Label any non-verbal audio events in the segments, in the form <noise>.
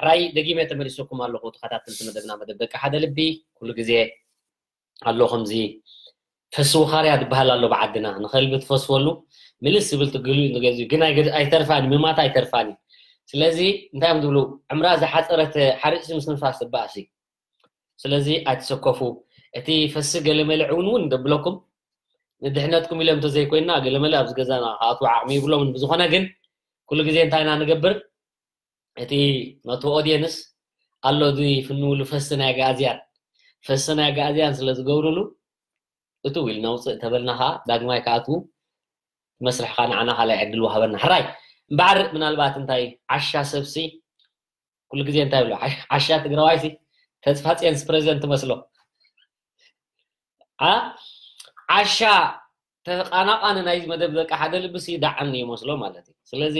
ሕራይ ደጊመ ተመሊሰኩም ኣለኹ ተኸታተልቲ መደብና መደብ ደቂ ሓደ ልቢ ኩሉ ግዜ ኣሎ ከምዚ ፈስውኻርያ ትበሃል ኣሎ ብዓድና ንኸልቢ ትፈስወሉ ምልስ ዝብል ትግሉ ንገዝኡ ግን ኣይተርፋኒ ምማት ኣይተርፋኒ ስለዚ እንታይ እዮም ዝብሉ ዕምራ ዝሓፀረት ሓሪፅሲ ምስ ንፋስ ትባእሲ ስለዚ ኣይትሰከፉ እቲ ፈሲ ገለመልዕ እውን እውን ደብለኩም ንድሕነትኩም ኢሎም እንተዘይኮይና ገለመለ ኣብዚ ገዛና ከኣትዉ ዓቕሚ ይብሎምን ብዝኾነ ግን ኩሉ ግዜ እንታይ ኢና ንገብር እቲ ነቲ ኦድየንስ ኣሎ እዚ ፍንውሉ ፈሲ ናይ ጋዝያን ፈሲ ናይ ጋዝያን ስለ ዝገብርሉ እቱ ኢል ነውፅእ ተበልና ከዓ ዳግማይ ከኣትዉ መስርሕካ ንዓና ካልኣይ ዕድል ወሃበና ሕራይ እምበዓር ምናልባት እንታይ ዓሻ ሰብሲ ኩሉ ግዜ እንታይ ብሎ ዓሻ ትግራዋይሲ ተስፋፅየንስ ፕሬዚደንት ትመስሎ ዓሻ ተቃናቃኒ ናይዚ መደብ ደቂ ሓደ ልብሲ ዳዓኒ ይመስሎ ማለት እዩ ስለዚ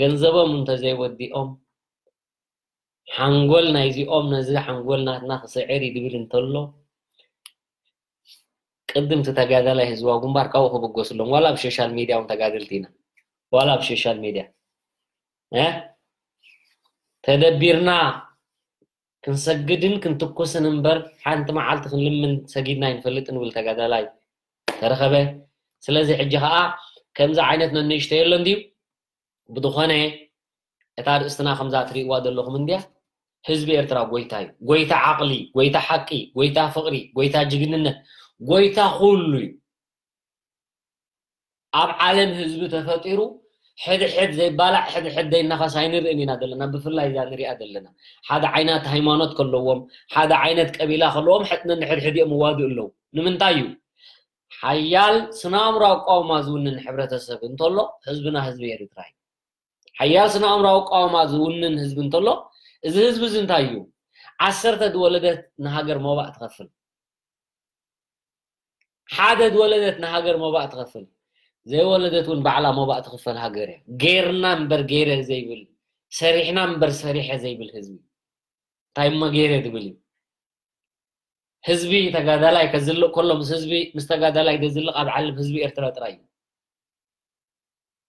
ገንዘቦም እንተዘይወዲኦም ሓንጎል ናይዚኦም ነዚ ሓንጎል ናትና ክስዕር ይድብል እንተሎ ቅድም እቲ ተጋዳላይ ህዝባዊ ግንባር ካብኡ ክብገስሎም ዋላ ብሶሻል ሚድያ እውን ተጋደልቲ ኢና ዋላ ብሶሻል ሚድያ ተደቢርና ክንሰግድን ክንትኩስን እምበር ሓንቲ መዓልቲ ክንልምን ሰጊድና ይንፈልጥ ንብል ተጋዳላይ ተረኸበ ስለዚ ሕጂ ከዓ ከምዚ ዓይነት ነንእሽተየሎ እንድዩ ብዝኾነ እታ ርእስትና ከምዛ እትሪእዋ ዘለኹም እንድያ ህዝቢ ኤርትራ ጎይታ እዩ ጎይታ ዓቕሊ ጎይታ ሓቂ ጎይታ ፍቅሪ ጎይታ ጅግንነት ጎይታ ኩሉ እዩ ኣብ ዓለም ህዝቢ ተፈጢሩ ሕድሕድ ዘይባላዕ ሕድሕድ ዘይናኸስ ኣይንርእን ኢና ዘለና ብፍላይ እዛ ንሪኣ ዘለና ሓደ ዓይነት ሃይማኖት ከለዎም ሓደ ዓይነት ቀቢላ ከለዎም ነንሕድሕድኦም እዋድኡ ኣለዉ ንምንታይ እዩ ሓያል ስነኣእምራዊ ቃውማ ዝውንን ሕብረተሰብ እንተሎ ህዝብና ህዝቢ ኤርትራ እዩ حياس نامرأو قاما زونن حزب انتلو إذا حزب زنتايو عسرت دولدت نهاجر ما بقى تغفل حدا دولدت نهاجر ما بقى تغفل زي ولدت ون بعلا ما بقى تغفل هاجر غيرنا امبر غيره زي بل سريحنا امبر سريحه زي بالحزب تايم ما غيره دبلي حزبي تغادلاي كزلق كلهم حزبي مستغادلاي دزلق ابعلم حزبي ارتلا تراي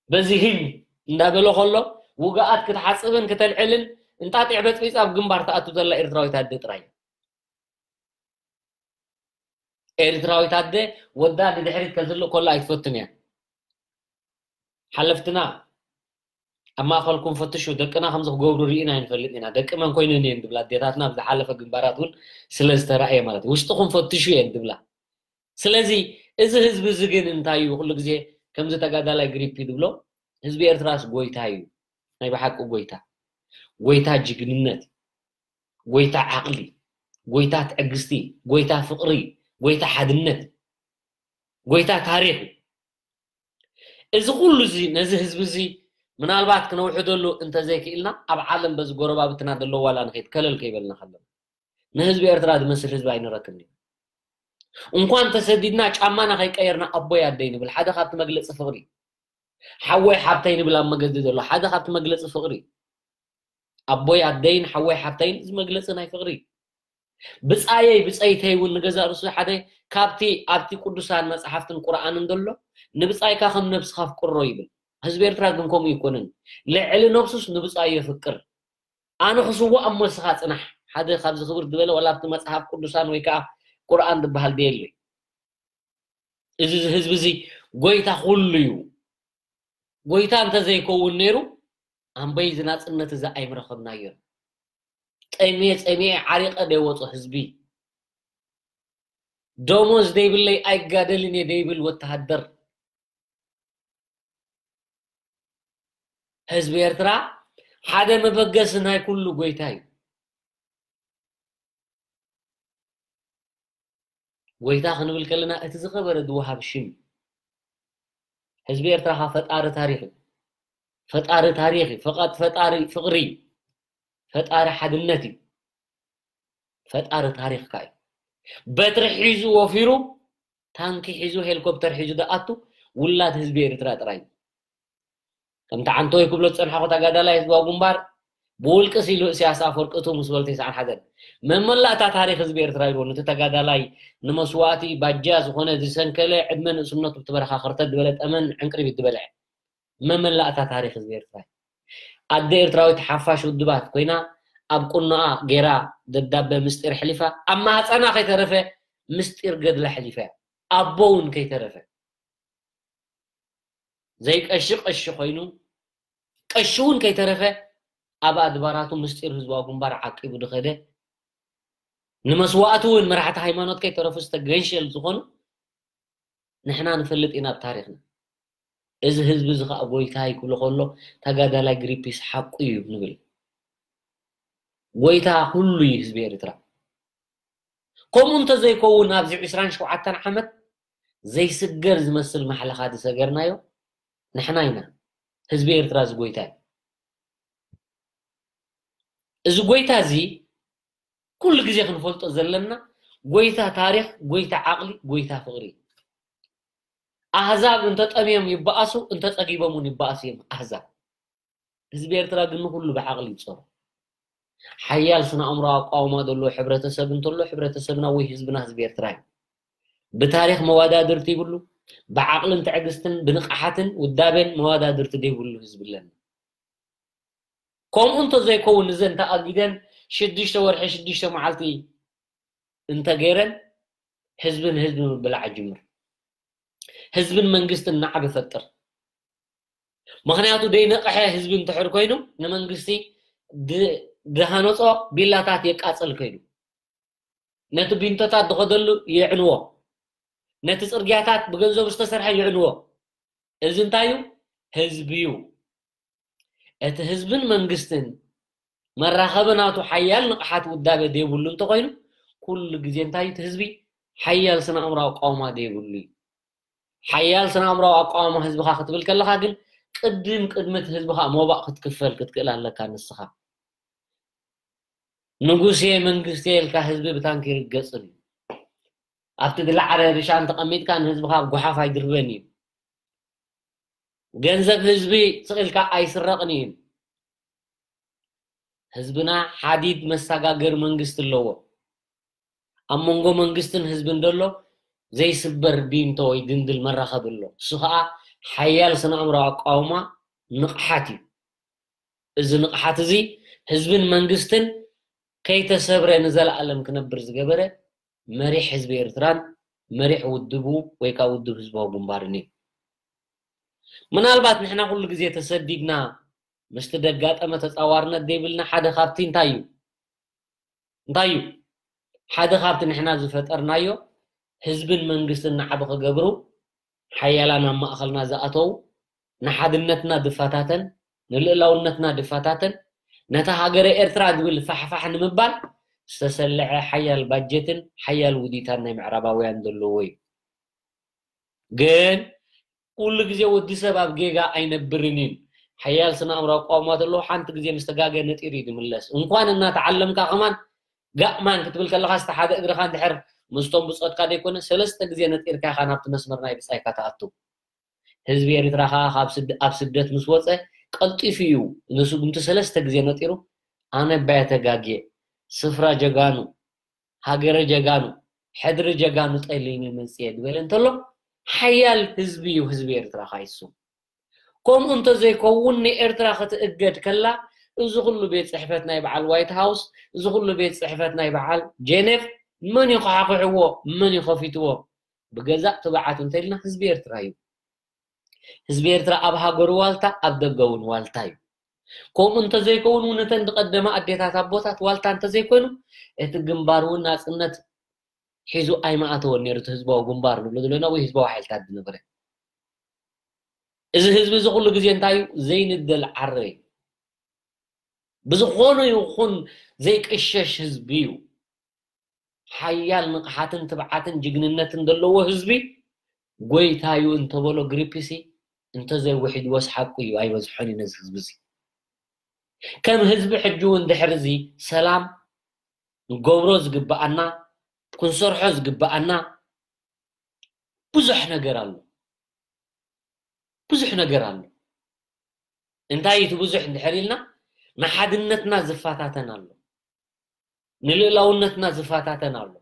بزيهم ጥራይ እዩ በዚ ህል እንዳበሎ ከሎ ውግኣት ክትሓፅብን ክተልዕልን እንጣጢዕ በፅቢፅ ኣብ ግንባር ተኣቱ ዘላ ኤርትራዊት ኣደ ጥራይ ኤርትራዊት ኣደ ወዳ ንድሕሪት ከዝልቕ ከሎ ኣይትፈትን እያ ሓለፍትና ኣብ ማእኸልኩም ፈትሹ ደቅና ከምዚ ክገብሩ ርኢና ይንፈልጥ ኢና ደቂ መን ኮይነን እየን ትብላ ኣዴታትና ብዝሓለፈ ግንባራት እውን ስለ ዝተረእየ ማለት እዩ ውሽጥኩም ፈትሹ እየን ትብላ ስለዚ እዚ ህዝቢ እዚ ግን እንታይ እዩ ኩሉ ግዜ ከምዚ ተጋዳላይ ግሪፕ ድብሎ ህዝቢ ኤርትራስ ጎይታ እዩ ናይ ብሓቂ ጎይታ ጎይታ ጅግንነት ጎይታ ዓቕሊ ጎይታ ትዕግስቲ ጎይታ ፍቅሪ ጎይታ ሓድነት ጎይታ ታሪክ እዚ ኩሉ እዚ ነዚ ህዝቢ እዚ ምናልባት ክነውሕደሉ እንተዘይክኢልና ኣብ ዓለም በዚ ጎረባብትና ዘሎ ዋላ ንኸይድ ከለል ከይበልና ከለና ንህዝቢ ኤርትራ ዝመስል ህዝቢ ኣይንረክብን እዩ እንኳን ተሰዲድና ጫማና ከይቀየርና ኣቦይ ኣደይ ንብል ሓደ ካብቲ መግለፂ ፍቅሪ ሓወይ ሓብተይ ንብል ኣብ መገዲ ዘሎ ሓደ ካብቲ መግለፂ ፍቅሪ ኣቦይ ኣደይን ሓወይ ሓብተይን እዚ መግለፂ ናይ ፍቅሪ ብፃየይ ብፀይተይ እውን ንገዛ ርእሱ ሓደ ካብቲ ኣብቲ ቅዱሳን መፅሓፍትን ቁርኣንን ዘሎ ንብፃይካ ከም ነብስካ ፍቅሮ ይብል ህዝቢ ኤርትራ ግን ከምኡ ይኮነን ልዕሊ ነብሱስ ንብፃዩ የፍቅር ኣነ ክስዎ ኣብ መስኻ ፅናሕ ሓደ ካብዚ ክብር ዝበለ ወላ ኣብቲ መፅሓፍ ቅዱሳን ወይ ከዓ ቁርኣን ዝበሃል ደየሉ እዚ ህዝቢ እዚ ጎይታ ኩሉ እዩ ጎይታ እንተዘይከውን ነይሩ ኣንበይ ዝናፅነት እዚ ኣይምረኸብናዮን ጠሜየ ፀሚየ ዓሪቀ ደይወፁ ህዝቢ ደሞዝ ደይብለይ ኣይጋደልን እየ ደይብል ወተሃደር ህዝቢ ኤርትራ ሓደ መበገሲ ናይ ኩሉ ጎይታ እዩ ጎይታ ክንብል ከለና እቲ ዝኸበረ ዝወሃብ ሽም حزب إرترا ها فتار تاريخي فتار تاريخي فقط فتار فقري فتار حدنتي فتار تاريخ كاي بتر حيزو وفيرو تانكي حيزو هيلكوبتر حيزو دا أتو ولا حزب إرترا تراي كم تعنتوا يكبلوا تصنحو تجادلوا لا حزبوا بولك سيلو سياسة فرق فرقته مسؤول تيسان حدا من ملا لا تعرف حزب إرتراي لون تتجادل لاي نمسواتي بجاز هنا دسن كلا عدمن سمنة بتبرخ آخرت دولة أمن عنكر بيتبلع من من لا تعرف حزب إرتراي أد إرتراي تحفش ودبات. كوينا أب كنا جرا ددب مستير حليفة. أما هتصنع كي تعرفه مستير قد لحلفة أبون كي تعرفه زيك أشق أشق هينو أشون كي تعرفه ኣብ ኣድባራቱ ምስጢር ህዝባዊ ግንባር ዓቂቡ ድኸደ ንመስዋእቱ እውን መራሕቲ ሃይማኖት ከይተረፉ ዝተገንሸል ዝኾኑ ንሕና ንፈልጥ ኢና ኣብ ታሪክና እዚ ህዝቢ እዚ ከዓ ጎይታ ይክብሎ ከሎ ተጋዳላይ ግሪፒስ ሓቁ እዩ ንብል ጎይታ ኩሉ እዩ ህዝቢ ኤርትራ ከምኡ እንተዘይከውን ኣብዚ 27 ዓመት ዘይስገር ዝመስል ማሕለኻ ዝሰገርናዮ ንሕና ኢና ህዝቢ ኤርትራ እዚ ጎይታ እዩ እዚ ጎይታ እዚ ኩሉ ግዜ ክንፈልጦ ዘለና ጎይታ ታሪክ ጎይታ ዓቕሊ ጎይታ ፍቅሪ ኣህዛብ እንተጠምዮም ይበኣሱ እንተፀጊቦም እውን ይበኣሱ እዮም ኣህዛብ ህዝቢ ኤርትራ ግን ንኩሉ ብዓቕሊ ይፀሩ ሓያል ስነ ኣእምሮ ኣቃውማ ዘለዎ ሕብረተሰብ እንተሎ ሕብረተሰብና ወይ ህዝብና ህዝቢ ኤርትራ እዩ ብታሪክ መዋዳድርቲ ይብሉ ብዓቕልን ትዕግስትን ብንቕሓትን ውዳበን መዋዳድርቲ ደይብሉ ህዝቢ ኣለና ከምኡ እንተዘይከውን እዘን ተኣጊደን ሽዱሽተ ወርሒ ሽዱሽተ መዓልቲ እንተገይረን ህዝብን ህዝቢ ምብላዕ ጅምር ህዝብን መንግስትን ናዕብ ይፈጥር ምክንያቱ ደይነቕሐ ህዝቢ እንትሕር ኮይኑ ንመንግስቲ ድሃነፆ ቢላታት የቃፅል ከይዱ ነቲ ቢንቶታት ዝኸደሉ የዕንዎ ነቲ ፅርግያታት ብገንዘቡ ዝተሰርሐ ይዕንዎ እዚ እንታይ እዩ ህዝቢ እዩ እቲ ህዝብን መንግስትን መራኸቢ ናቱ ሓያል ንቕሓት ውዳበ ደይብሉ እንተኮይኑ ኩሉ ግዜ እንታይ እዩ እቲ ህዝቢ ሓያል ስነ ኣእምራዊ ኣቃውማ ደይብሉ እዩ ሓያል ስነ ኣእምራዊ ኣቃውማ ህዝብካ ክትብል ከለካ ግን ቅድም ቅድሚት ህዝብካ ሞባእ ክትክፈል ክትክእል ኣለካ ንስኻ ንጉስ መንግስቲ ኢልካ ህዝቢ ብታንኪ ይርገፅን እዩ ኣብቲ ዝለዓለ ርሻን ተቐሚጥካ ንህዝብካ ጉሓፍ ኣይድርበን እዩ ገንዘብ ህዝቢ ስኢልካ ኣይስረቕን እዩ ህዝብና ሓዲድ መሰጋገር መንግስቲ ኣለዎ ኣብ መንጎ መንግስትን ህዝብን ደሎ ዘይስበር ቢንቶ ወይ ድንድል መራኸቢ ኣሎ እሱ ከዓ ሓያል ስነ ኣእምሮ ኣቃውማ ንቕሓት እዩ እዚ ንቕሓት እዚ ህዝብን መንግስትን ከይተሰብረ ንዘለኣለም ክነብር ዝገበረ መሪሕ ህዝቢ ኤርትራን መሪሕ ውድቡ ወይ ከዓ ውድብ ህዝባዊ ግንባርን እዩ ምናልባት ንሕና ኩሉ ግዜ ተሰዲድና ምስቲ ደጋጠመ ተፃዋርነት ዘይብልና ሓደ ካብቲ እንታይ እዩ እንታይ እዩ ሓደ ካብቲ ንሕና ዝፈጠርናዮ ህዝብን መንግስትን ንዓብ ክገብሩ ሓያላን ኣብ ማእኸልና ዝኣተው ንሓድነትና ድፋታተን ንልእላውነትና ድፋታተን ነታ ሃገረ ኤርትራ ዝብል ፋሕፋሕ ንምባል ዝተሰልዐ ሓያል ባጀትን ሓያል ውዲታን ናይ ምዕራባውያን ዘለዎ እዩ ግን ኩሉ ግዜ ወዲ ሰብ ኣብ ጌጋ ኣይነብርን እዩ ሓያል ስነ ኣእምራዊ ቋውማት ኣለዎ ሓንቲ ግዜ ምስ ነጢር እዩ ዝምለስ። እንኳን እናተዓለምካ ከማን ጋእማን ክትብል ከለካ ዝተ ሓደ እግርካ እንድሕር ምስቶም ብፆትካ ደይኮነ ሰለስተ ግዜ ነጢርካ ኢኻ ናብቲ መስመር ናይ ብፃይካ ተኣቱ። ህዝቢ ኤርትራ ከዓ ኣብ ስደት ምስ ወፀ ቀልጢፉ እዩ። ንስጉምቲ ሰለስተ ግዜ ነጢሩ ኣነ ባየ ተጋግየ ስፍራ ጀጋኑ ሃገረ ጀጋኑ ሕድሪ ጀጋኑ ጠሊኒ መፅየ ዝበለ እንተሎ ሓያል ህዝቢ እዩ ህዝቢ ኤርትራ ካይሱ ከምኡ እንተዘይከውን ንኤርትራ ክትእገድ ከላ እዚ ኩሉ ቤት ፅሕፈት ናይ በዓል ዋይት ሃውስ እዚ ኩሉ ቤት ፅሕፈት ናይ በዓል ጀኔቭ መን እዩ ከሓኺሕዎ መን እዩ ከፊትዎ ብገዛእ ትበዓት እንተኢልና ህዝቢ ኤርትራ እዩ ህዝቢ ኤርትራ ኣብ ሃገሩ ዋልታ ኣብ ደገ እውን ዋልታ እዩ ከምኡ እንተዘይከውን እውን እተን ዝቀደማ ኣዴታት ኣቦታት ዋልታ እንተዘይኮይኑ እቲ ግንባር እውን ናፅነት ሒዙ ኣይማኣተወን ነይሩ እቲ ህዝባዊ ግንባር ንብሎ ዘለና ወይ ህዝባዊ ሓይልታት ዝነበረ እዚ ህዝቢ እዚ ኩሉ ግዜ እንታይ እዩ ዘይንደል ዓረ እዩ ብዝኾነ ይኹን ዘይቅሸሽ ህዝቢ እዩ ሓያል ንቕሓትን ትብዓትን ጅግንነትን ዘለዎ ህዝቢ ጎይታ እዩ እንተበሎ ግሪፒሲ እንተዘይውሒድዎስ ሓቁ እዩ ኣይበዝሖን እዩ ነዚ ህዝቢ እዚ ከም ህዝቢ ሕጂ እውን ድሕሪ እዚ ሰላም ንገብሮ ዝግባኣና ክንሰርሖ ዝግባኣና ብዙሕ ነገር ኣሎ ብዙሕ ነገር ኣሎ እንታይ እቲ ብዙሕ እንድሕር ኢልና ንሓድነትና ዝፋታተን ኣሎ ንልእላውነትና ዝፋታተን ኣሎ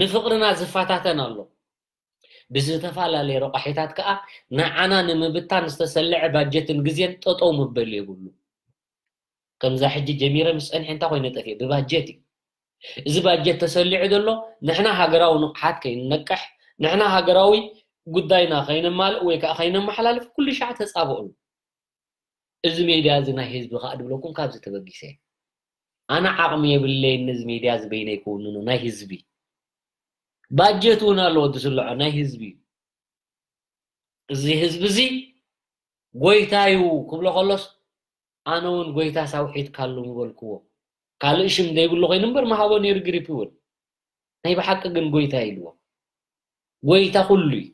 ንፍቅርና ዝፋታተን ኣሎ ብዝተፈላለየ ረቑሒታት ከዓ ንዓና ንምብታን ዝተሰልዐ ባጀትን ግዜን ጠጠው ምበል የብሉ ከምዛ ሕጂ ጀሚረ ምስ ፀኒሐ እንታይ ኮይኑ ጠፍየ ብባጀት እዩ እዚ ባጀት ተሰሊዑ ዘሎ ንሕና ሃገራዊ ንቕሓት ከይንነቅሕ ንሕና ሃገራዊ ጉዳይና ከይነማልእ ወይ ከዓ ከይነመሓላልፍ ኩሉ ሻዕ ተፃብኡሉ እዚ ሜድያ እዚ ናይ ህዝቢ ከዓ ድብለኩም ካብዚ ተበጊሰ ኣነ ዓቕሚ የብለይን እዚ ሜድያ ዝበይነ ይከውንኑ ናይ ህዝቢ ባጀት እውን ኣለዎ ዝስልዖ ናይ ህዝቢ እዚ ህዝቢ እዚ ጎይታ እዩ ክብሎ ከሎስ ኣነ እውን ጎይታ ሳውሒት ካሉ ምበልክዎ ካልእ ሽም ዘይብሉ ኮይኑ እምበር መሃቦ ነይሩ ግሪፕ እውን ናይ ብሓቂ ግን ጎይታ ኢልዎ ጎይታ ኩሉ እዩ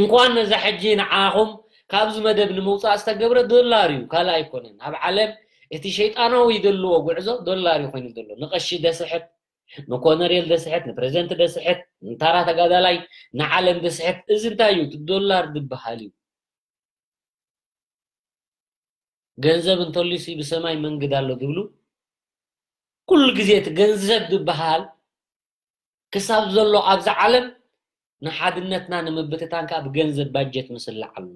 እንኳን ነዛ ሕጂ ንዓኹም ካብዚ መደብ ንምውፃእ ዝተገብረ ዶላር እዩ ካልእ ኣይኮነን ኣብ ዓለም እቲ ሸይጣናዊ ዘለዎ ጉዕዞ ዶላር እዩ ኮይኑ ዘሎ ንቀሺ ደስሕት ንኮነሬል ደስሕት ንፕረዚደንት ደስሕት ንታራ ተጋዳላይ ንዓለም ደስሕት እዚ እንታይ እዩ እቲ ዶላር ዝበሃል እዩ ገንዘብ እንተልዩሲ ብሰማይ መንገድ ኣሎ ዝብሉ ኩሉ ግዜ እቲ ገንዘብ ዝበሃል ክሳብ ዘሎ ኣብዚ ዓለም ንሓድነትና ንምብትታን ከዓ ብገንዘብ ባጀት ምስላዕ ኣሎ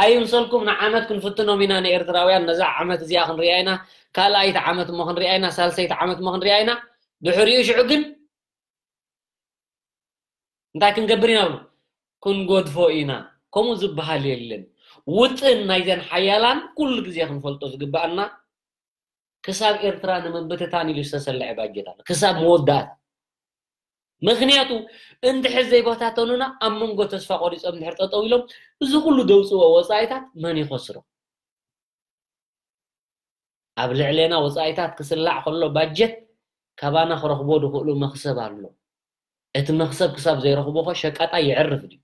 ኣይምሰልኩም ንዓመት ክንፍትኖም ኢና ንኤርትራውያን ነዛ ዓመት እዚኣ ክንሪኣ ኢና ካልኣይቲ ዓመት እሞ ክንሪኣ ኢና ሳልሰይቲ ዓመት እሞ ክንሪኣ ኢና ድሕሪኡ ሽዑ ግን እንታይ ክንገብር ኢና ብሉ ክንጎድፎ ኢና ከምኡ ዝበሃል የለን ውጥን ናይዘን ሓያላን ኩሉ ግዜ ክንፈልጦ ዝግባአና ክሳብ ኤርትራ ንምብትታን ኢሉ ዝተሰልዐ ባጀት ኣሎ ክሳብ መወዳእታ ምክንያቱ እንድሕር ዘይበታተኑና ኣብ መንጎ ተስፋ ቆሪፆም እንድሕር ጠጠው ኢሎም እዚ ኩሉ ደውፅዎ ወፃኢታት መን ይኸስሮ ኣብ ልዕልና ወፃኢታት ክስላዕ ከሎ ባጀት ካባና ክረክቦ ዝኽእሉ መክሰብ ኣሎ እቲ መክሰብ ክሳብ ዘይረክቦ ኸ ሸቀጣ ይዕርፍ ድዩ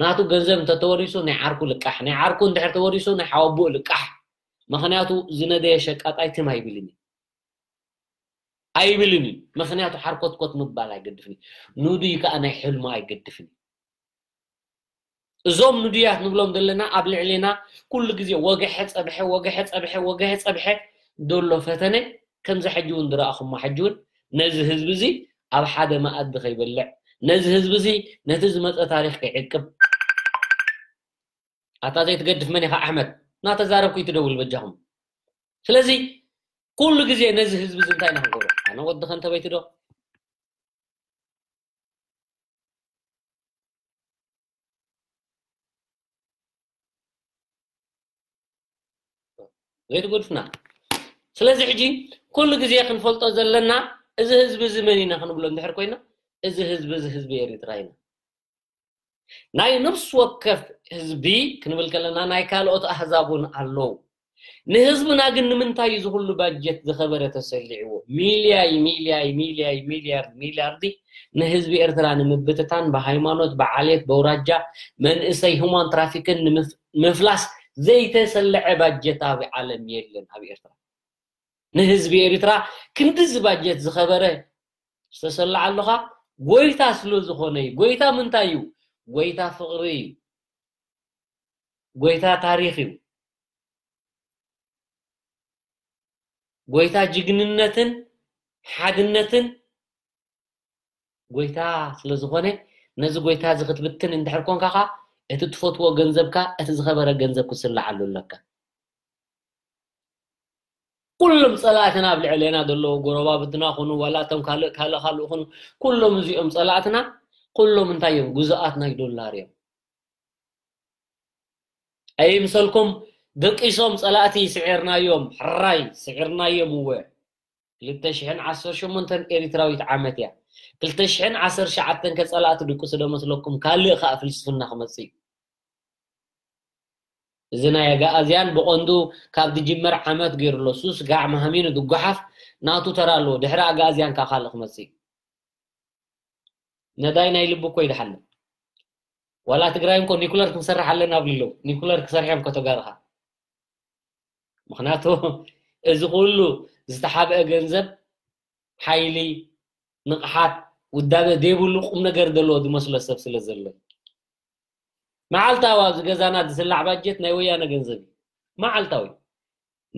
ናቱ ገንዘብ እንተተወሪሱ ናይ ዓርኩ ልቃሕ ናይ ዓርኩ እንድሕር ተወሪሱ ናይ ሓወቡኡ ልቃሕ ምክንያቱ ዝነደየ ሸቃጣይ ትም ኣይብልን እዩ ኣይብልን እዩ ምክንያቱ ሓርኮትኮት ምባል ኣይገድፍን እዩ ንዱይ ከዓ ናይ ሕልሙ ኣይገድፍን እዩ እዞም ንዱያት ንብሎም ዘለና ኣብ ልዕሊና ኩሉ ግዜ ወግሐ ፀብሐ ወግሐ ፀብሐ ወግሐ ፀብሐ ደሎ ፈተነ ከምዚ ሕጂ እውን ዝረኣኹሞ ሕጂ እውን ነዚ ህዝቢ እዚ ኣብ ሓደ መኣዲ ከይበልዕ ነዚ ህዝቢ እዚ ነቲ ዝመፀ ታሪክ ከይዕቅብ ኣታ ዘይትገድፍ መን ኢኻ ኣሕመድ እናተዛረብኩ ትደውል በጃኹም ስለዚ ኩሉ ግዜ ነዚ ህዝቢ እዚ እንታይ ኢና ክንገብሮ ኣነ ወድኸ እንተበይቲ ዶ ዘይትጎድፍና ስለዚ ሕጂ ኩሉ ግዜ ክንፈልጦ ዘለና እዚ ህዝቢ እዚ መን ኢና ክንብሎ እንድሕር ኮይና እዚ ህዝቢ እዚ ህዝቢ ኤርትራ ኢና ናይ ነብሲ ወከፍ ህዝቢ ክንብል ከለና ናይ ካልኦት ኣሕዛብ እውን ኣለዉ ንህዝብና ግን ንምንታይ እዩ ዝኩሉ ባጀት ዝኸበረ ተሰሊዕዎ ሚልያይ ሚልያይ ሚልያይ ሚልያርድ ሚልያርዲ ንህዝቢ ኤርትራ ንምብትታን ብሃይማኖት ብዓልየት በውራጃ መንእሰይ ሁማን ትራፊክን ንምፍላስ ዘይተሰልዐ ባጀት ኣብ ዓለም የለን ኣብ ኤርትራ ንህዝቢ ኤርትራ ክንዲዚ ባጀት ዝኸበረ ዝተሰላዕ ኣለካ ጎይታ ስለ ዝኾነ እዩ ጎይታ ምንታይ እዩ ጎይታ ፍቅሪ እዩ ጎይታ ታሪክ እዩ ጎይታ ጅግንነትን ሓድነትን ጎይታ ስለ ዝኾነ ነዚ ጎይታ እዚ ክትብትን እንድሕር ኮንካ ኻ እቲ ትፈትዎ ገንዘብካ እቲ ዝኸበረ ገንዘብ ክስላዓሉ ኣለካ ኩሎም ፀላእትና ኣብ ልዕልና ዘለዎ ጎረባብትና ኮኑ ዋላ እቶም ካልእ ካልእ ካልእ ኮኑ ኩሎም እዚኦም ፀላእትና كلهم من تايم جزءات ناي دولار يوم أي مسلكم؟ دك إسم صلاتي سعرنا يوم حراي سعرنا يوم هو. لتشحن عصر شو منتن إريتراويت تعمت يا يعني. لتشحن عصر شعتن كصلات دك سدو مسلكم كله خا فلسفنا نخمسي زنا يا أزيان بقندو كاب دجمر عمت غير لصوص قاع مهمين دقحف ناتو ترى له دحرا كخالق مسيح. ነዳይ ናይ ልቢ እኮ ይድሓልም ዋላ ትግራይ እንኮ ኒኩለር ክንሰርሕ ኣለና ብልለው ኒኩለር ክሰርሖም ከተጋርካ ምክንያቱ <laughs> እዚ ኩሉ ዝተሓብአ ገንዘብ ሓይሊ ንቕሓት ውዳበ ዘይብሉ ቁም ነገር ዘለዎ ዝመስሎ ሰብ ስለ ዘሎ መዓልታዊ ኣብዚ ገዛና ዝስላዕ ባጀት ናይ ወያነ ገንዘብ እዩ መዓልታዊ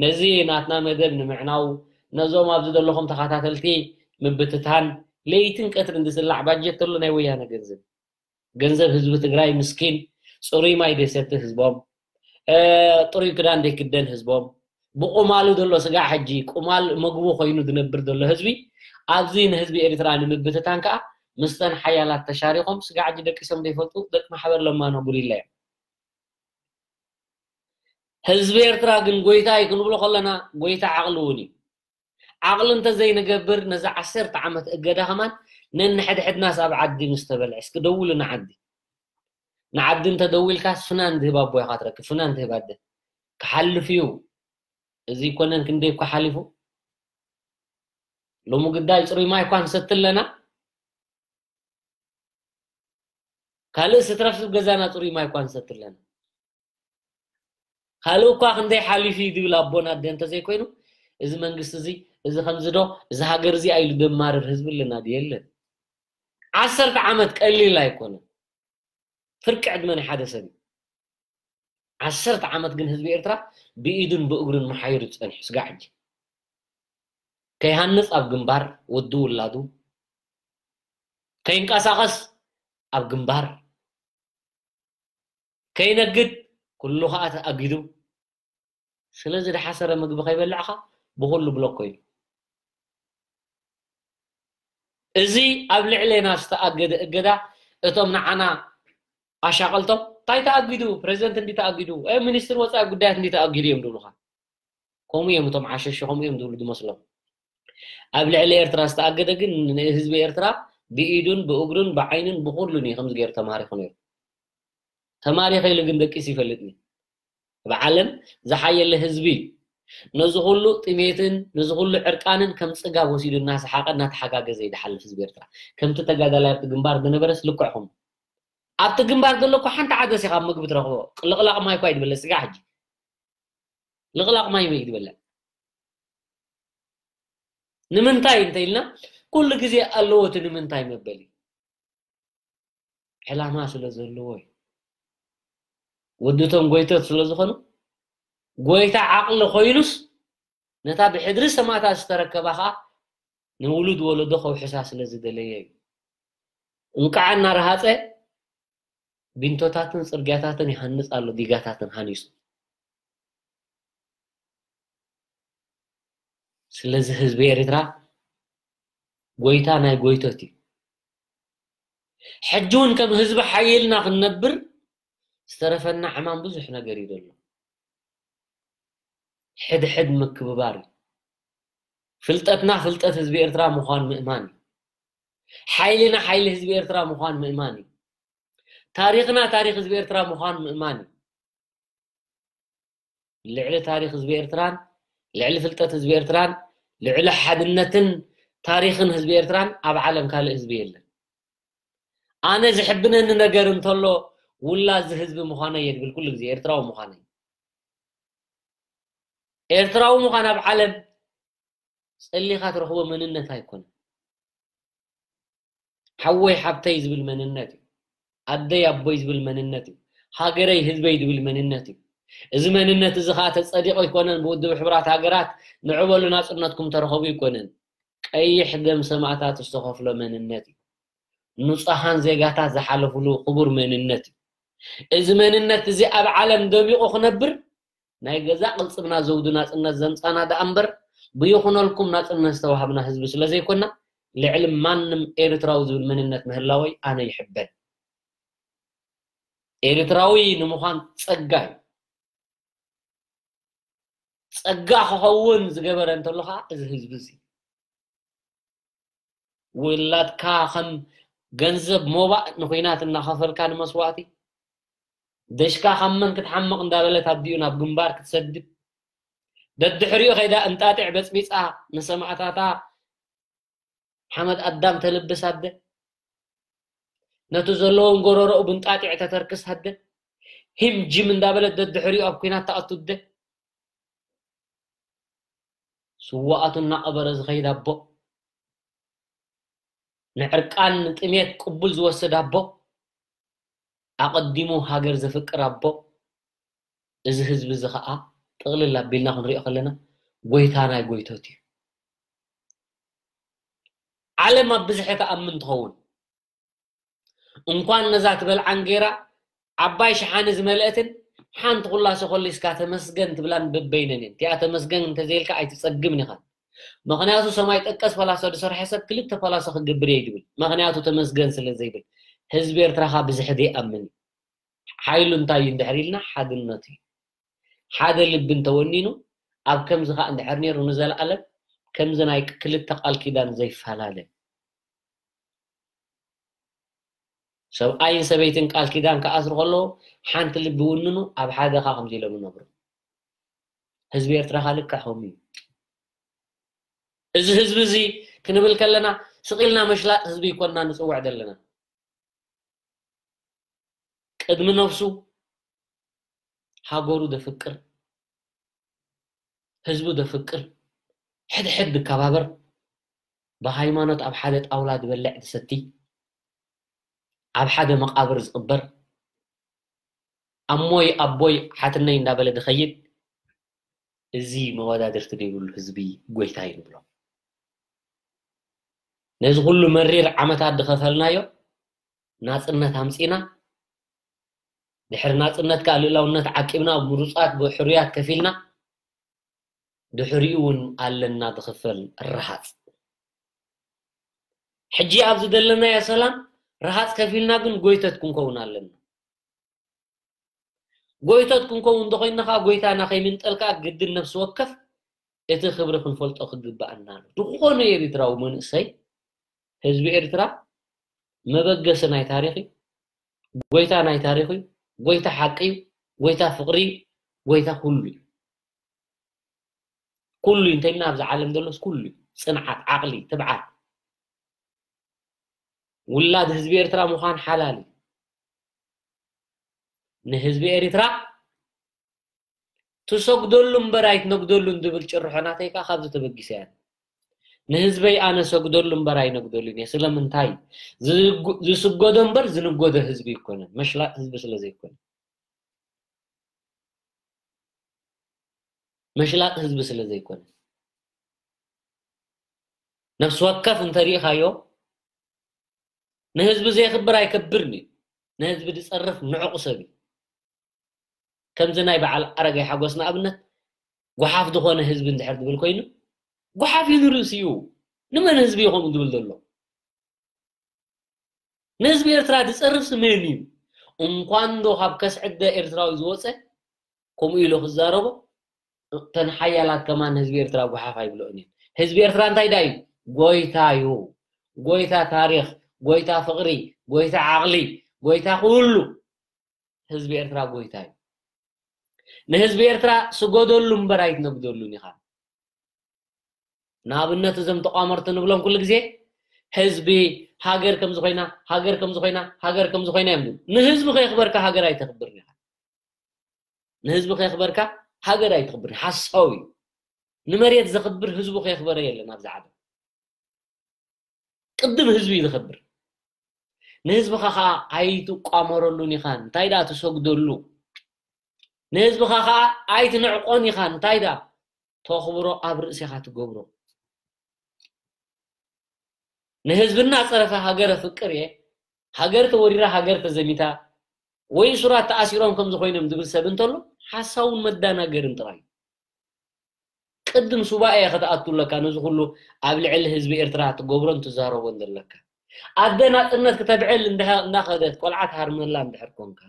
ነዚ ናትና መደብ ንምዕናው ነዞም ኣብዚ ዘለኹም ተኸታተልቲ ምብትታን ለይትን ቀትርን ዝስላዕ ባጀት ተሎ ናይ ወያነ ገንዘብ ገንዘብ ህዝቢ ትግራይ ምስኪን ፅሩይ ማይ ደሰቲ ህዝቦም ጥሩይ ክዳን ደይክደን ህዝቦም ብቁማሉ ዘሎ ስጋዕ ሕጂ ቁማል መግቡ ኮይኑ ዝነብር ዘሎ ህዝቢ ኣብዚ ንህዝቢ ኤርትራ ንምብትታን ከዓ ምስተን ሓያላት ተሻሪኮም ስጋዕ ሕጂ ደቂሶም ዘይፈልጡ ደቂ ማሕበር ለማኖ ጉሊላ እዮም ህዝቢ ኤርትራ ግን ጎይታ እዩ ክንብሎ ከለና ጎይታ ዓቕሊ እውን እዩ ዓቕሊ እንተዘይንገብር ነዚ ዓሰርተ ዓመት እገዳ ከማን ነንሕድሕድና ሳብ ዓዲ ምስ ተበልዐ እስኪ ደውሉ ንዓዲ ንዓዲ እንተደዊልካስ ፍናን ዝህባ ኣቦ ኢኻ ትረክብ ፍናን ትህባ ደ ክሓልፍ እዩ እዚ ኮነን ክንደይ እኳ ሓሊፉ ሎሚ ግዳይ ፅሩይ ማይ እኳ ንሰቲ ኣለና ካልእ ስትረፍ ገዛና ፅሩይ ማይ እኳ ንሰቲ ኣለና ካልእ እኳ ክንደይ ሓሊፉ እዩ ዝብል ኣቦና ደ እንተዘይኮይኑ እዚ መንግስቲ እዚ እዚ ከምዚ ዶ እዚ ሃገር እዚ ኢሉ ደማርር ህዝቢ ኣለና ድ የለን ዓሰርተ ዓመት ቀሊል ኣይኮነን ፍርቂ ዕድመ ናይ ሓደ ሰብ እዩ ዓሰርተ ዓመት ግን ህዝቢ ኤርትራ ብኢዱን ብእግሩን መሓይሩ ዝፀኒሑ ስጋዕ ሕጂ ከይሃንፅ ኣብ ግንባር ወዱ ውላዱ ከይንቀሳቐስ ኣብ ግንባር ከይነግድ ኩሉ ከዓ ተኣጊዱ ስለዚ ድሓሰረ ምግቢ ከይበልዕኻ ብኩሉ ብሎክ ኮይኑ እዚ ኣብ ልዕለና ዝተኣገደ እገዳ እቶም ንዓና ኣሻቀልቶም እንታይ ተኣጊዱ ፕሬዚደንት እንዲ ተኣጊዱ ሚኒስትር ወፃኢ ጉዳያት እንዲ ተኣጊዱ እዮም ድብሉካ ከምኡ እዮም እቶም ዓሸሸ ከምኡ እዮም ዝብሉ ዝመስሎም ኣብ ልዕሊ ኤርትራ ዝተኣገደ ግን ንህዝቢ ኤርትራ ብኢዱን ብእግሩን ብዓይንን ብኩሉን እዩ ከምዚ ገይሩ ተማሪኹ ነይሩ ተማሪኸ ኢሉ ግን ደቂስ ይፈልጥኒ ብዓለም ዝሓየለ ህዝቢ እዩ ነዚ ኩሉ ጥሜትን ነዚ ኩሉ ዕርቃንን ከም ፅጋብ ወሲዱ እናሰሓቀ እናተሓጋገዘ ይድሓልፍ ህዝቢ ኤርትራ ከምቲ ተጋዳላይ ኣብቲ ግንባር ዝነበረስ ልክዕኹም ኣብቲ ግንባር ዘሎ እኮ ሓንቲ ዓደስ ኢኻ ምግቢ ትረኽቦ ልቕላቕ ማይ እኳ ይድበለ ስጋ ሕጂ ልቕላቕ ማይ መይ ይድበለ ንምንታይ እንተኢልና ኩሉ ግዜ ኣለዎ እቲ ንምንታይ መበሊ ዕላማ ስለ ዘለዎ እዩ ወድቶም ጎይቶት ስለ ዝኾኑ ጎይታ ዓቕሊ ኮይኑስ ነታ ብሕድሪ ሰማዕታት ዝተረከባ ከዓ ንውሉድ ወለዶ ከውሕሳ ስለ ዝደለየ እዩ እንከዓ እናረሃፀ ቢንቶታትን ፅርግያታትን ይሃንፅ ኣሎ ዲጋታትን ሃኒፁ ስለዚ ህዝቢ ኤርትራ ጎይታ ናይ ጎይቶት እዩ ሕጂ እውን ከም ህዝቢ ሓይልና ክንነብር ዝተረፈና ሕማም ብዙሕ ነገር እዩ ዘሎ ሕድሕድ ምክብባር እዩ ፍልጠትና ፍልጠት ህዝቢ ኤርትራ ምኳን ምእማን እዩ ሓይልና ሓይሊ ህዝቢ ኤርትራ ምኳን ምእማን እዩ ታሪክና ታሪክ ህዝቢ ኤርትራ ምኳን ምእማን እዩ ልዕሊ ታሪክ ህዝቢ ኤርትራን ልዕሊ ፍልጠት ህዝቢ ኤርትራን ልዕሊ ሓድነትን ታሪክን ህዝቢ ኤርትራን ኣብ ዓለም ካልእ ህዝቢ የለን ኣነ ዝሕብነኒ ነገር እንተሎ ውላድ ህዝቢ ምዃነ እየ ድብል ኩሉ ግዜ ኤርትራዊ ምዃነ እዩ ኤርትራዊ ምዃን ኣብ ዓለም ፀሊኻ ትረኽቦ መንነት ኣይኮነን ሓወይ ሓብተይ ዝብል መንነት እዩ ኣደይ ኣቦይ ዝብል መንነት እዩ ሃገረይ ህዝበይ ዝብል መንነት እዩ እዚ መንነት እዚ ከዓ ተፀዲቑ ኣይኮነን ብውድብ ሕቡራት ሃገራት ንዕበሉ ናፅነትኩም ተረኸቡ ይኮነን ቀይሕ ደም ሰማዕታት ዝተኸፍሎ መንነት እዩ ንፁሃን ዜጋታት ዝሓለፍሉ ክቡር መንነት እዩ እዚ መንነት እዚ ኣብ ዓለም ደሚቑ ክነብር ናይ ገዛ ቅልፅምና ዘውዱ ናፅነት ዘምፃና ዳ እምበር ብይኹነልኩም ናፅነት ዝተዋሃብና ህዝቢ ስለ ዘይኮና ልዕሊ ማንም ኤርትራዊ ዝብል መንነት ምህላወይ ኣነ ይሕበን ኤርትራዊ ንምዃን ፀጋ እዩ ፀጋ ክኸውን ዝገበረ እንተሎ ከዓ እዚ ህዝቢ እዚ ውላድካ ከም ገንዘብ ሞባእ ንኩናት እናኸፈልካ ንመስዋእቲ دشكا خمن كتحمق اندابلت هديو ناب جنبار كتسدد ددحريو خيدا انتاتع بصبيصا نسمعتاتا حمد قدام تلبس هده نتو زلون قرورو بنتاتع تتركس هده هم جيم اندابلت ددحريو ابكينات تأتد ده سواءتنا أبرز خيدا بو نعرقان نتميت قبل زوسد بو ኣቐዲሙ ሃገር ዘፍቅር ኣቦ እዚ ህዝቢ እዚ ከዓ ጥቕልል ኣቢልና ክንሪኦ ከለና ጎይታ ናይ ጎይቶት እዩ ዓለም ኣብ ብዝሒ ተኣምን ትኸውን እንኳን ነዛ ትበልዓን ገይራ ዓባይ ሸሓነ ዝመልአትን ሓንቲ ኩላሶ ኮሊስካ ተመስገን ትብላን በበይነን እየን እቲኣ ተመስገን እንተዘይልካ ኣይትፀግምን ኢኻ ምክንያቱ ሰማይ ጠቀስ ፈላሶ ዝሰርሐ ሰብ ክልተ ፈላሶ ክገብር እየ ይብል ምክንያቱ ተመስገን ስለ ዘይብል ህዝቢ ኤርትራኻ ብዝሒ ዘይኣምን እዩ ሓይሉ እንታይ እዩ እንድሕር ኢልና ሓድነት እዩ ሓደ ልቢ እንተወኒኑ ኣብ ከምዚ ከዓ እንድሕር ነይሩ ንዘለኣለም ከምዚ ናይ ክልተ ቃል ኪዳን ዘይፈላለ ሰብኣይን ሰበይትን ቃል ኪዳን ክኣስሩ ከለዎ ሓንቲ ልቢ ውንኑ ኣብ ሓደኻ ከምዚ ኢሎም ይነብሩ ህዝቢ ኤርትራኻ ልክዕ ከምኡ እዩ እዚ ህዝቢ እዚ ክንብል ከለና ስቂልና መሽላጥ ህዝቢ ይኮንና ንፅውዕ ዘለና ቅድሚ ነፍሱ ሃገሩ ደፍቅር ህዝቡ ደፍቅር ሕድሕድ ድከባበር ብሃይማኖት ኣብ ሓደ ጣውላ ዝበልዕ ዝሰቲ ኣብ ሓደ መቃብር ዝቕበር ኣሞይ ኣቦይ ሓትነይ እንዳበለ ድኸይድ እዚ መወዳድርቲ ዘይብሉ ህዝቢ ጎይታ እዩ ንብሎ ነዚ ኩሉ መሪር ዓመታት ድኸፈልናዮ ናፅነት ኣምፂና ድሕሪ ናፅነትካ ልእላውነት ዓቂብና ምሩፃት ብሕሩያት ከፊልና ድሕሪኡ እውን ኣለና ዝኽፈል ረሃፅ ሕጂ ኣብዚ ዘለናዮ ሰላም ረሃፅ ከፊልና ግን ጎይተት ክንከውን ኣለና ጎይተት ክንከውን እንተኮይንካ ጎይታና ከይምንጠልካ ግድን ነፍሲ ወከፍ እቲ ክብሪ ክንፈልጦ ክግባአና ኣሎ ድኾነ ኤርትራዊ መንእሰይ ህዝቢ ኤርትራ መበገሲ ናይ ታሪክ እዩ ጎይታ ናይ ታሪክ እዩ ጎይታ ሓቂ እዩ ጎይታ ፍቅሪ እዩ ጎይታ ኩሉ እዩ ኩሉ እዩ እንተይልና ኣብዚ ዓለም ዘሎስ ኩሉ እዩ ፅንዓት ዓቅሊ ትብዓት ውላድ ህዝቢ ኤርትራ ምኳን ሓላል እዩ ንህዝቢ ኤርትራ ትሰግደሉ እምበር ኣይትነግደሉን ዝብል ጭርሖ ናተይካ ካብዚ ተበጊሰ እያ نهزبي أنا سقدر لهم براي نقدر لين يسلا من تاي ز سقدر بر ز نقدر هزبي يكون مش لا هزب سلا زي يكون مش لا هزب سلا زي يكون نفس وقف انت ريح هايو نهزب زي خبر يكبرني نهزب يتصرف نعق سبي كم زناي بعل أرجع حقوسنا أبنت وحافظ هنا هزب ندحر دبل كوينه ንመን ህዝቢ እዩ ከምኡ ዝብል ዘሎ ንህዝቢ ኤርትራ ዝፀርፍሲ መን እዩ እንኳን ዶ ካብ ከስዕደ ኤርትራዊ ዝወፀ ከምኡ ኢሉ ክዛረቦ ተን ሓያላት ከማን ህዝቢ ኤርትራ ጓሓፍ ኣይብሎን እየን ህዝቢ ኤርትራ እንታይ ዳ እዩ ጎይታ እዩ ጎይታ ታሪክ ጎይታ ፍቅሪ ጎይታ ዓቅሊ ጎይታ ኩሉ ህዝቢ ኤርትራ ጎይታ እዩ ንህዝቢ ኤርትራ ስገደሉ እምበር ኣይትነግደሉን ኢኻ ንኣብነት እዞም ተቋመርቲ ንብሎም ኩሉ ግዜ ህዝቢ ሃገር ከም ዝኾይና ሃገር ከም ዝኾይና ሃገር ከም ዝኾይና እዮም ንህዝቢ ከይክበርካ ሃገር ኣይተኽብርን ኢኻ ንህዝቢ ከይክበርካ ሃገር ኣይትኽብርን ሓሳዊ እዩ ንመሬት ዘኽብር ህዝቡ ከይክበረ የለን ኣብዚ ዓለም ቅድም ህዝቢ እዩ ዝኽብር ንህዝብኻ ከዓ ኣይትቋመረሉን ኢኻ እንታይ ዳ ትሰግደሉ ንህዝብኻ ከዓ ኣይትንዕቆን ኢኻ እንታይ ዳ ተኽብሮ ኣብ ርእሲኻ ትገብሮ نهزبنا صرف هاجر فكر يه هاجر توريرا هاجر تزميتا وين سورة تأثيرهم كم زخوين مدبل سبنت له حسون مدانا جرن تراي قدم سباعي خد أطول لك أنا زخلو قبل عل هزب إرتراح تجبرن تزهر وندر لك عدنا إنك تتبع لندها ناخذت كل عاد هرم الله ندحر كونك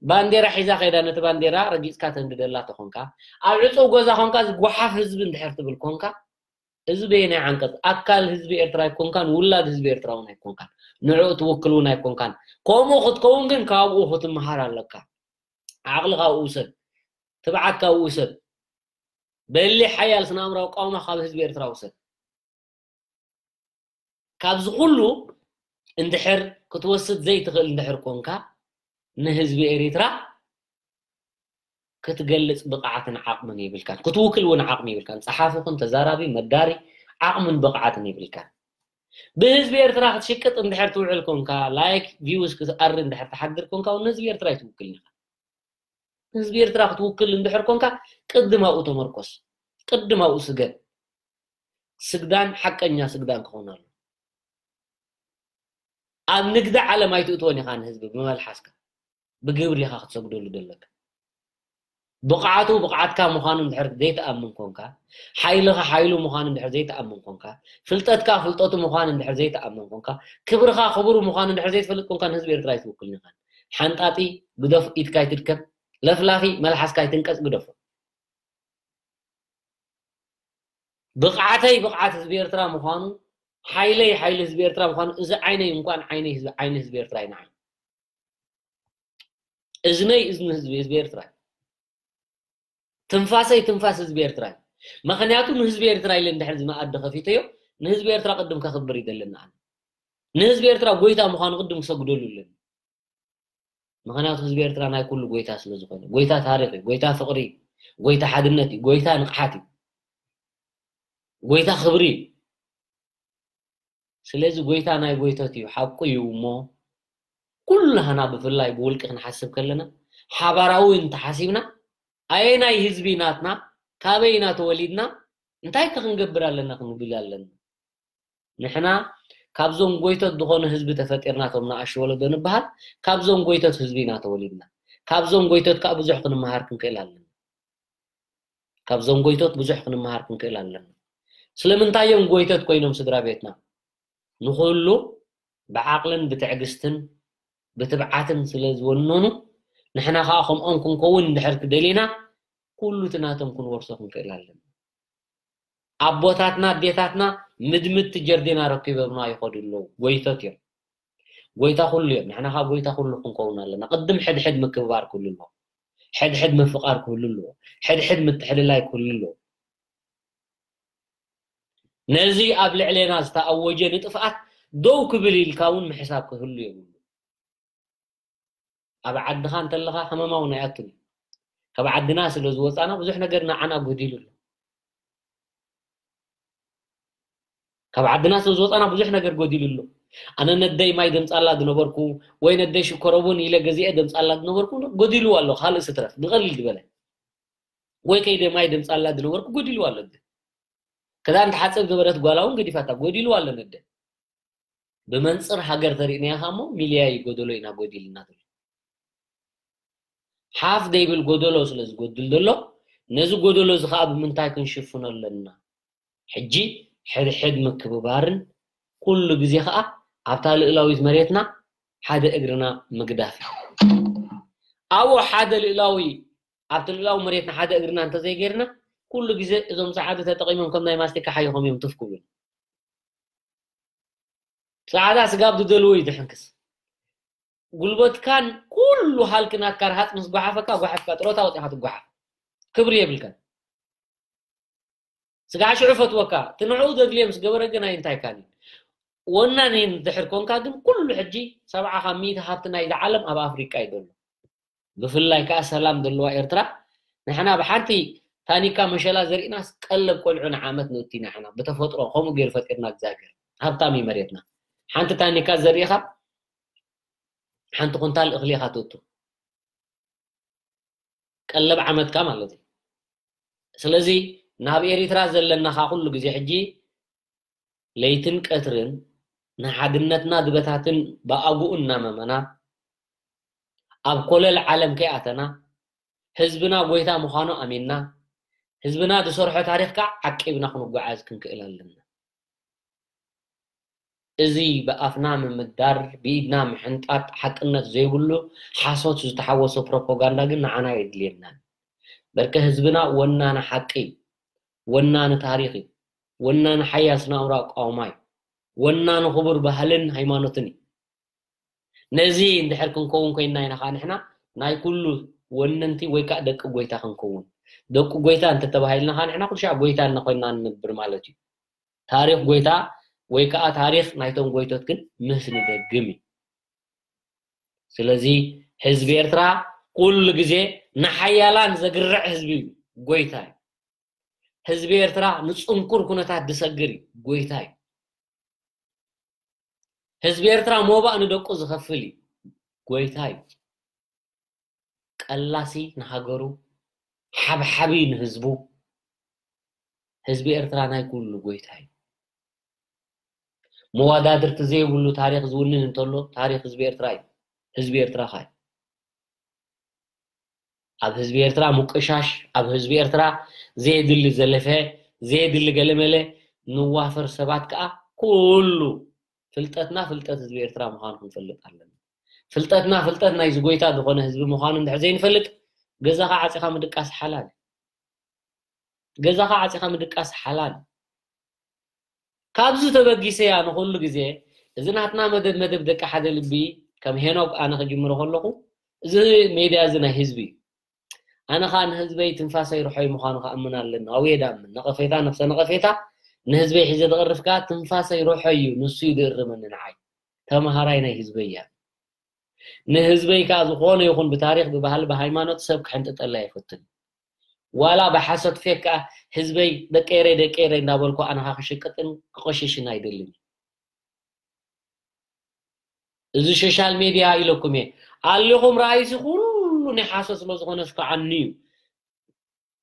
بانديرا حيزا خيدا نت بانديرا رجيس كاتن دلا تخونك أبلتو جوزا خونك زقحف هزب ندحر تبل كونك እዚ በየናይ ዓንቀፅ ኣካል ህዝቢ ኤርትራ ኣይኮንካን ውላድ ህዝቢ ኤርትራ እውን ኣይኮንካን ንዕኡ ትውክል እውን ኣይኮንካን ከምኡ ክትከውን ግን ካብኡ ክትመሃር ኣለካ ዓቕሊ ካብኡ ውሰድ ትብዓት ካብኡ ውሰድ በሊሕ ሓያል ስነኣምራዊ ቃውማ ካብ ህዝቢ ኤርትራ ውሰድ ካብዚ ኩሉ እንድሕር ክትወስድ ዘይትኽእል እንድሕር ኮንካ ንህዝቢ ኤርትራ ክትገልፅ ብቕዓትን ዓቕምን ይብልካን ክትውክል እውን ዓቕሚ ይብልካን ፀሓፊ ኩን ተዛራቢ መዳሪ ዓቕምን ብቕዓትን ይብልካን ብህዝቢ ኤርትራ ክትሽቅጥ እንድሕር ትውዕል ኮንካ ላይክ ቪውስ ክትኣሪ እንድሕር ተሓድር ኮንካ እውን ንህዝቢ ኤርትራ ይትውክል ኢኻ ህዝቢ ኤርትራ ክትውክል እንድሕር ኮንካ ቅድም ኣብኡ ተመርኮስ ቅድም ኣብኡ ስገድ ስግዳን ሓቀኛ ስግዳን ክኾን ኣሎ ኣብ ንግዲ ዓለም ኣይትእትዎን ኢኻ ንህዝቢ ብመልሓስካ ብግብሪ ኢኻ ክትሰግደሉ ዘለካ ብቕዓቱ ብቕዓትካ ምዃኑ እንድሕር ዘይተኣምን ኮንካ ሓይልኻ ሓይሉ ምዃኑ እንድሕር ዘይተኣምን ኮንካ ፍልጠትካ ፍልጠቱ ምዃኑ እንድሕር ዘይተኣምን ኮንካ ክብርኻ ክቡር ምዃኑ እንድሕር ዘይትፈልጥ ኮንካ ንህዝቢ ኤርትራ ይትውክልኒ ኢኻ ሓንጣጢ ግደፍ ኢትካ ይትርከብ ለፍላፊ መልሓስካ ይትንቀፅ ግደፎ ብቕዓተይ ብቕዓት ህዝቢ ኤርትራ ምዃኑ ሓይለይ ሓይሊ ህዝቢ ኤርትራ ምዃኑ እዚ ዓይነይ እንኳን ዓይነይ ዓይኒ ህዝቢ ኤርትራ ይንዓይ እዝነይ እዝኒ ህዝቢ ህዝቢ ኤርትራ ትንፋሰይ ትንፋስ ህዝቢ ኤርትራ ምክንያቱ ንህዝቢ ኤርትራ ኢለ እንድሕር ዝመኣዲ ከፊተዮ ንህዝቢ ኤርትራ ቅድም ከኽብር ይደለና ኣነ ንህዝቢ ኤርትራ ጎይታ ምዃኑ ቅድም ክሰግደሉ ኣለኒ ምክንያቱ ህዝቢ ኤርትራ ናይ ኩሉ ጎይታ ስለ ዝኾነ ጎይታ ታሪክ እዩ ጎይታ ፍቅሪ እዩ ጎይታ ሓድነት እዩ ጎይታ ንቕሓት እዩ ጎይታ ክብሪ እዩ ስለዚ ጎይታ ናይ ጎይቶት እዩ ሓቂ እዩ እሞ ኩላህና ብፍላይ ብውልቂ ክንሓስብ ከለና ሓባራዊ እንተሓሲብና ኣየናይ ህዝቢ ናትና ካበይና ተወሊድና እንታይ ከክንገብር ኣለና ክንብል ኣለና ንሕና ካብዞም ጎይቶት ዝኾኑ ህዝቢ ተፈጢርናቶም ንኣሽ ወለዶ ንበሃል ካብዞም ጎይቶት ህዝቢ ኢና ተወሊድና ካብዞም ጎይቶት ከዓ ብዙሕ ክንመሃር ክንክእል ኣለና ካብዞም ጎይቶት ብዙሕ ክንመሃር ክንክእል ኣለና ስለምንታዮም ጎይቶት ኮይኖም ስድራ ቤትና ንኩሉ ብዓቅልን ብትዕግስትን ብትብዓትን ስለ ዝወነኑ ንሕና ከዓ ከምኦም ክንከውን እንድሕር ክደሊና ኩሉ እቲ ናቶም ክንወርሶ ክንክእል ኣለና ኣቦታትና ኣዴታትና ምድምቲ ጀርዲና ረኪቦምና ይኸዱ ኣለዉ ጎይቶት እዮም ጎይታ ኩሉ እዮም ንሕና ከዓ ጎይታ ኩሉ ክንከውን ኣለና ቅድም ሕድሕድ ምክብባር ክህሉ ኣለዎ ሕድሕድ ምፍቃር ክህሉ ኣለዎ ሕድሕድ ምትሕልላይ ክህሉ ኣለዎ ነዚ ኣብ ልዕለና ዝተኣወጀ ንጥፍኣት ደው ክብል ኢልካ እውን ምሕሳብ ክህሉ የብሉ ኣብ ዓድኻ እንተለኻ ሕመማ እውን ኣይኣቱን እዩ ካብ ዓድና ስለ ዝወፃና ብዙሕ ነገር ንዓና ጎዲሉ ኣሎ ካብ ዓድና ስለ ዝወፃና ብዙሕ ነገር ጎዲሉ ኣሎ ኣነ ነደይ ማይ ደምፃላ ዝነበርኩ ወይ ነደይ ሽኮረቡን ኢለ ገዚአ ደምፃላ ዝነበርኩ ጎዲሉ ኣሎ ካልእ ስትረፍ ብቐሊል ዝበለ ወይ ከይደ ማይ ደምፃላ ዝነበርኩ ጎዲሉ ኣሎ ክዳን ተሓፅብ ዝበለት ጓላ እውን ገዲፋታ ጎዲሉ ኣሎ ነደ ብመንፅር ሃገር ተሪእናያኻ እሞ ሚልያይ ጎደሎ ኢና ጎዲልና ትብል ሓፍ ደይብል ጎደሎ ስለ ዝጎድል ዘሎ ነዚ ጎደሎ እዚ ከዓ ብምንታይ ክንሽፍኖ ኣለና ሕጂ ሕድሕድ ምክብባርን ኩሉ ግዜ ከዓ ኣብታ ልእላዊት መሬትና ሓደ እግርና ምግዳፍ ኣብኡ ሓደ ልእላዊ ኣብቲ ልእላዊ መሬትና ሓደ እግርና እንተዘይገርና ኩሉ ግዜ እዞም ሰዓዲ ተጠቂሞም ከም ናይ ማስቲካ ሓይኾም እዮም ትፍክቡ ፃዕዳ ስጋብ ዝደልዎ እዩ ድሕንክስ قلبت كان كل حال كنا كرهات مس جوحة قحفك تروتا وطيحات جوحة كبرية بالكن سقع شعفت وكا تنعود أقليم مس قبر ينتهي كان وأنا نين دحر كون كاقم كل حجي سبعة خميت هاتنا إذا عالم أبا أفريقيا دول بفل الله كا سلام دلوا إرترا نحنا بحرتي ثاني كا مشلا زرقنا قلب كل عنا عامت نوتي نحنا بتفطروا خمو غير فكرنا تزاكر هبطامي مريتنا حانت ثاني كا زريخة ሓንቲ ኩንታል እኽሊ ኢኻ ትእቱ ቀለብ ዓመትካ ማለት እዩ ስለዚ ናብ ኤሪትራ ዘለናኻ ኩሉ ግዜ ሕጂ ለይትን ቀትርን ንሓድነትና ድበታትን ብኣጉኡ እናመመና ኣብ ኮለል ዓለም ከይኣተና ህዝብና ጎይታ ምዃኑ ኣሚንና ህዝብና ዝሰርሖ ታሪክ ከዓ ዓቂብና ክንጓዓዝ ክንክእል ኣለና እዚ ብኣፍና ምምዳር ብኢድና ምሕንጣጥ ሓቅነት ዘይብሉ ሓሶት ዝተሓወሶ ፕሮፓጋንዳ ግን ንዓና የድልየናን በርከ ህዝብና ወናነ ሓቂ ወናነ ታሪክ እዩ ወናነ ሓያል ስነኣምሮ ኣቃውማ እዩ ወናነ ክቡር ባህልን ሃይማኖትን እዩ ነዚ እንድሕር ክንከውን ኮይንና ኢና ከዓ ንሕና ናይ ኩሉ ወነንቲ ወይ ከዓ ደቂ ጎይታ ክንከውን ደቂ ጎይታ እንተተባሂልና ከዓ ንሕና ኩሉ ሻዕ ጎይታ እናኮይንና ንነብር ማለት እዩ ታሪክ ጎይታ ወይ ከዓ ታሪክ ናይቶም ጎይቶት ግን ምስ ንደግም እዩ ስለዚ ህዝቢ ኤርትራ ኩሉ ግዜ ንሓያላን ዘግርዕ ህዝቢ እዩ ጎይታ እዩ ህዝቢ ኤርትራ ንፅንኩር ኩነታት ዝሰግር እዩ ጎይታ እዩ ህዝቢ ኤርትራ ሞባእ ንደቁ ዝኸፍል እዩ ጎይታ እዩ ቀላሲ ንሃገሩ ሓብሓቢ ንህዝቡ ህዝቢ ኤርትራ ናይ ኩሉ ጎይታ እዩ መዋዳድርቲ ዘይብሉ ታሪክ ዝውንን እንተሎ ታሪክ ህዝቢ ኤርትራ እዩ ህዝቢ ኤርትራ ኸ ኣብ ህዝቢ ኤርትራ ምቁሻሽ ኣብ ህዝቢ ኤርትራ ዘየድሊ ዘለፈ ዘየድሊ ገለመለ ንዋፈር ሰባት ከዓ ኩሉ ፍልጠትና ፍልጠት ህዝቢ ኤርትራ ምዃኑ ክንፈልጥ ኣለና ፍልጠትና ፍልጠት ናይ ዝጎይታ ዝኾነ ህዝቢ ምዃኑ እንድሕር ዘይንፈልጥ ገዛኻ ዓፂኻ ምድቃስ ሓላል ገዛኻ ዓፂኻ ምድቃስ ሓላል ካብዚ ተበጊሰ እያ ንኩሉ ግዜ እዚ ናትና መደብ መደብ ደቂ ሓደ ልቢ ከም ሄኖክ ኣነ ክጅምሮ ከለኹ እዚ ሜድያ እዚ ናይ ህዝቢ እዩ ኣነ ከዓ ንህዝበይ ትንፋሰይ ርሖይ ምዃኑ ክኣምን ኣለና ኣብየ ዳምን ነቐፌታ ነፍሰ ነቐፌታ ንህዝበይ ሒዘ ዝቐርፍካ ትንፋሰይ ርሖ እዩ ንሱ እዩ ዝእርመኒ ንዓይ ተምሃራይ ናይ ህዝበይ እያ ንህዝበይ ከዓ ዝኾነ ይኹን ብታሪክ ብባህሊ ብሃይማኖት ሰብ ክሕንጥጠላ ولا بحسد فيك هزبي دكيري دكيري نابلكو أنا هخشكتن قششنا يدلني إذا سوشيال ميديا إلكم إيه ألهم رئيس كل نحاسس لزغنا كعني عني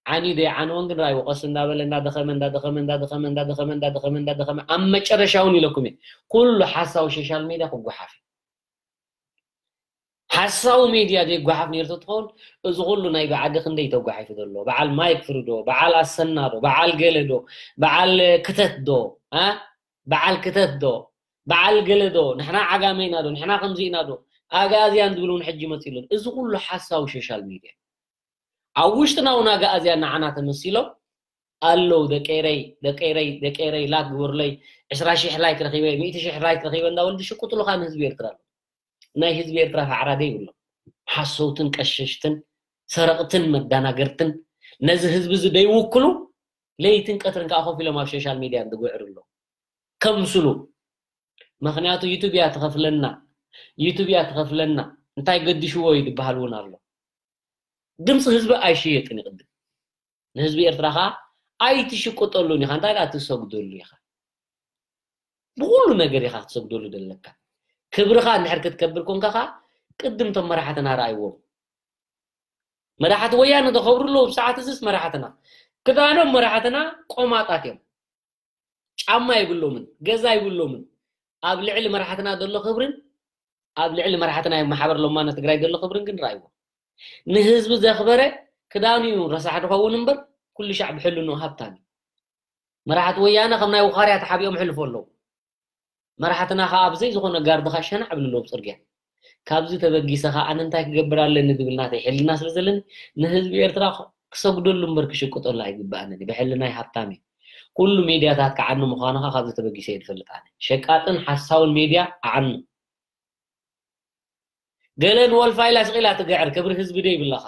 عني ده عنوان كن رأي وقصن من دابل من دخل من دخل من دخل من دخل من دخل من دخل من أما ترى شاوني لكم كل حاسة وسوشيال ميديا كوجو حافي ሓሳዊ ሜድያ ዘይጓሓፍ ነርቶ ትኸውን እዚ ኩሉ ናይ ብዓዲ ክንደይ ተጓሒፉ ዘሎ በዓል ማይክ ፍሪ ዶ በዓል ኣሰና ዶ በዓል ገለ ዶ በዓል ክተት ዶ በዓል ክተት ዶ በዓል ገለ ዶ ንሕና ዓጋመ ኢና ዶ ንሕና ከምዚ ኢና ዶ ኣጋዝያን ዝብል እውን ሕጂ መፂ ኣሎ እዚ ኩሉ ሓሳዊ ሶሻል ሚድያ ኣብ ውሽጥና እውን ኣጋእዝያን ንዓና ተመሲሎም ኣለው ደቀይረይ ደቀይረይ ደቀይረይ ላክ ግብርለይ ዕስራ ሽሕ ላይክ ረኪበ ሚእቲ ሽሕ ላይክ ረኪበ እንዳበሉ ዝሽቁጥሉካ ንህዝቢ ኤርትራ ኣሎ ናይ ህዝቢ ኤርትራ ካዕራደ ይብሎ ሓሰውትን ቀሸሽትን ሰረቕትን መዳናገርትን ነዚ ህዝቢ እዚ ደይውክሉ ለይትን ቀትርን ከዓ ኮፍ ኢሎም ኣብ ሶሻል ሚድያ እንትጉዕር ኣሎ ከምስሉ ምክንያቱ ዩቱብ እያ ትኸፍለና ዩቱብ እያ ትኸፍለና እንታይ ገዲሽዎ እዩ ዝበሃል እውን ኣሎ ድምፂ ህዝቢ ኣይሽየጥን ይቅድም ንህዝቢ ኤርትራ ከዓ ኣይትሽቁጠሉን ኢኻ እንታይ ዳ ትሰግደሉ ኢኻ ብኩሉ ነገር ኢኻ ክትሰግደሉ ዘለካ ክብርኻ እንድሕር ክትከብር ኮንካ ከዓ ቅድም ቶም መራሕትና ረኣይዎም መራሕቲ ወያነ ተኸብሩሎ ብሰዓት እዝስ መራሕትና ክዳኖም መራሕትና ቆማጣት እዮም ጫማ ይብሎምን ገዛ ይብሎምን ኣብ ልዕሊ መራሕትና ዘሎ ክብርን ኣብ ልዕሊ መራሕትና ማሕበር ሎማነ ትግራይ ዘሎ ክብርን ግን ረኣይዎ ንህዝቢ ዘኽበረ ክዳኑ እዩ ረሳሕ ድኸውን እምበር ኩሉ ሻዕ ብሕልኑ ሃብታን መራሕቲ ወያነ ከም ናይ ውኻርያ ተሓቢኦም ሕልፎ ኣለዉ መራሕትና ከዓ ኣብዘይ ዝኾነ ጋርድኻ ሸናዕ ብልለዎም ፅርግያ ካብዚ ተበጊሰ ከዓ ኣነ እንታይ ክገብር ኣለኒ ዝብል ናተይ ሕልና ስለ ዘለኒ ንህዝቢ ኤርትራ ክሰግደሉ እምበር ክሽቅጠሉ ኣይግባእኒ ብሕልናይ ሃብታም እዩ ኩሉ ሜድያታት ክዓኒ ምዃኑኻ ካብዚ ተበጊሰ እየ ዝፈልጥ ኣነ ሸቃጥን ሓሳውን ሜድያ ኣዓኑ ገለ ንወልፋይላ ስቂላ ትግዕር ክብሪ ህዝቢ ደ ይብላኻ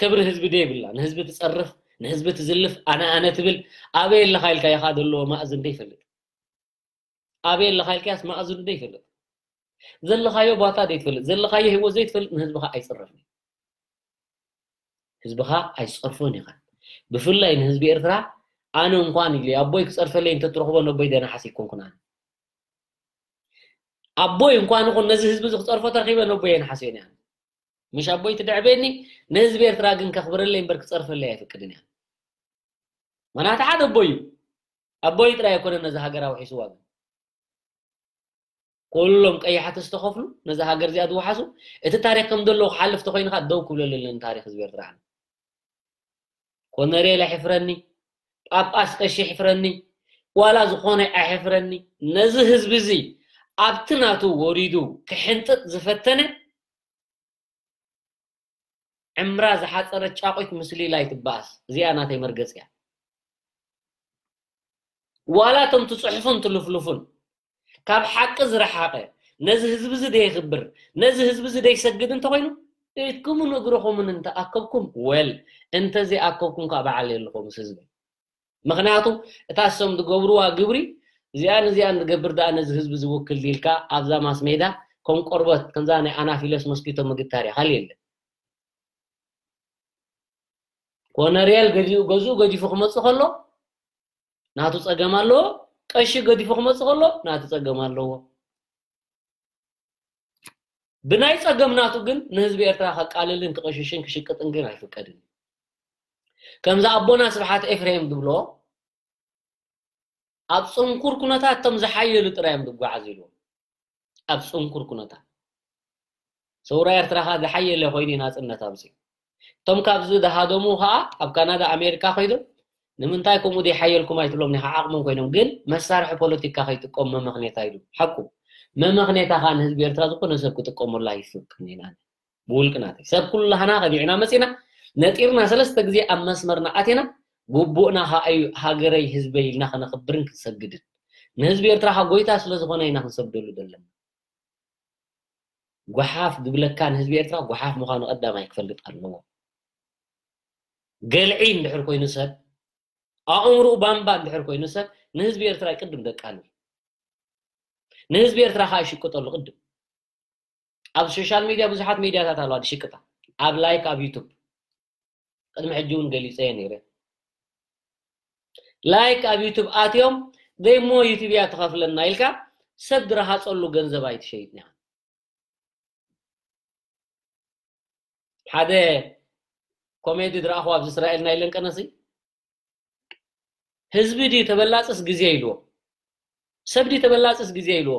ክብሪ ህዝቢ ደ ይብላ ንህዝቢ ትፀርፍ ንህዝቢ ትዝልፍ ኣነ ኣነ ትብል ኣበየ ኣለካ ኢልካ ኢኻ ዘለዎ ማእዝን ደ ይፈልጥ أبي الله لخاي الكاس ما أزر دي فلت. زل خايو باتا دي فلت. زل خايو هو زيت فلت. نهزبها أي صرفني. هزبها أي صرفوني خان. بفلا إن هزبي إرترا أنا أمقاني لي أبوي كصرف لي أنت تروح بنا بيد أنا حسي كون كنان. أبوي أمقاني كون نزل هزبي كسرف ترخيبا نبي أنا حسي يعني مش أبوي تدعبيني نهزبي إرترا جن كخبر لي إن برك صرف لي في الدنيا ما أنا حد أبوي. أبوي ترى يكون نزه هجرة وحسوا كلهم أي حد استخفلوا نزه هجر زياد وحسوا إنت تاريخ كم دلوا حلف تخين خد دو كل اللي تاريخ زبير تراعنا كنا ريلا حفرني أب أسكش حفرني ولا زخونة أحفرني نزه هزبزي أبتناتو وريدو كحنتت زفتنه ዕምራ ዝሓፀረት ጫቆይት ምስሊ ላይ ትበኣስ እዚኣ ናተይ መርገፅ እያ ዋላ እቶም ትፅሑፉን ትልፍልፉን ካብ ሓቂ ዝረሓቐ ነዚ ህዝቢ እዚ ደይኽብር ነዚ ህዝቢ እዚ ደይሰግድ እንተኮይኑ ኢትኩምን እግርኹምን እንተኣከብኩም ወል እንተዘይኣከብኩም ከዓ በዓል የለኹም ምስ ህዝቢ ምክንያቱ እታ ሰም ዝገብርዋ ግብሪ እዚኣን እዚኣን ዝገብር ዳኣ ነዚ ህዝቢ ዝውክል ዲልካ ኣብዛ ማስ ሜዳ ከም ቆርበት ከምዛ ናይ ኣናፊለስ ሞስኪቶ ምግታር እያ ካልእ የለን ኮነርያል ገዝኡ ገዲፉ ክመፅእ ከሎ ናቱ ፀገም ኣለዎ ቀሺ ገዲፉ ክመፅእ ከሎ ናቱ ፀገም ኣለዎ ብናይ ፀገም ናቱ ግን ንህዝቢ ኤርትራ ከቃልልን ክቀሽሽን ክሽቅጥን ግን ኣይፍቀድን ከምዚ ኣቦና ስብሓት ኤፍሬም ዝብሎ ኣብ ፅንኩር ኩነታት እቶም ዝሓየሉ ጥራዮም ዝጓዓዝ ኢልዎም ኣብ ፅንኩር ኩነታት ሰውራ ኤርትራ ከዓ ዝሓየለ ኮይኑ ናፅነት ኣምፅኡ እቶም ካብዚ ዝሃደሙ ከዓ ኣብ ካናዳ ኣሜሪካ ኮይዶም ንምንታይ ከምኡ ዘይሓየልኩም ኣይትብሎም ኒኻ ዓቕሞም ኮይኖም ግን መሳርሒ ፖለቲካ ከይጥቀሙ መምክኔታ ኢሉ ሓቁ መምክኔታ ከዓ ንህዝቢ ኤርትራ ዝኾነ ሰብ ክጥቀመሉ ኣይፍቅን ኢና ብውልቅናተይ ሰብ ኩላህና ከዲዕና መፂና ነጢርና ሰለስተ ግዜ ኣብ መስመርና ኣቴና ግቡእና ሃገረይ ህዝበይ ኢልና ከነኽብርን ክንሰግድን ንህዝቢ ኤርትራ ካ ጎይታ ስለዝኾነ ኢና ክንሰግደሉ ዘለና ጓሓፍ ዝብለካ ንህዝቢ ኤርትራ ጓሓፍ ምዃኑ ቀዳማይ ክፈልጥ ኣለዎ ገልዒ እንድሕር ኮይኑ ሰብ ኣእምሩኡ ባምባ እንድሕር ኮይኑ ሰብ ንህዝቢ ኤርትራ ይቅድም ደቂ ኣንብር ንህዝቢ ኤርትራ ከዓ ይሽቅጠሉ ቅድም ኣብ ሶሻል ሚድያ ብዙሓት ሚድያታት ኣለዋ ድሽቅጣ ኣብ ላይክ ኣብ ዩቱብ ቅድሚ ሕጂ እውን ገሊፀ እየ ነይረ ላይክ ኣብ ዩቱብ ኣትዮም ደይሞ ዩቱብ እያ ትኸፍለና ኢልካ ሰብ ዝረሃፀሉ ገንዘብ ኣይትሸይጥ ኒኻ ሓደ ኮሜዲ ዝረኣኹ ኣብዚ እስራኤል ናይ ለንቀነሲ ህዝቢ ዲ ተበላፅስ ግዜ ኢልዎ ሰብ ዲ ተበላፅስ ግዜ ኢልዎ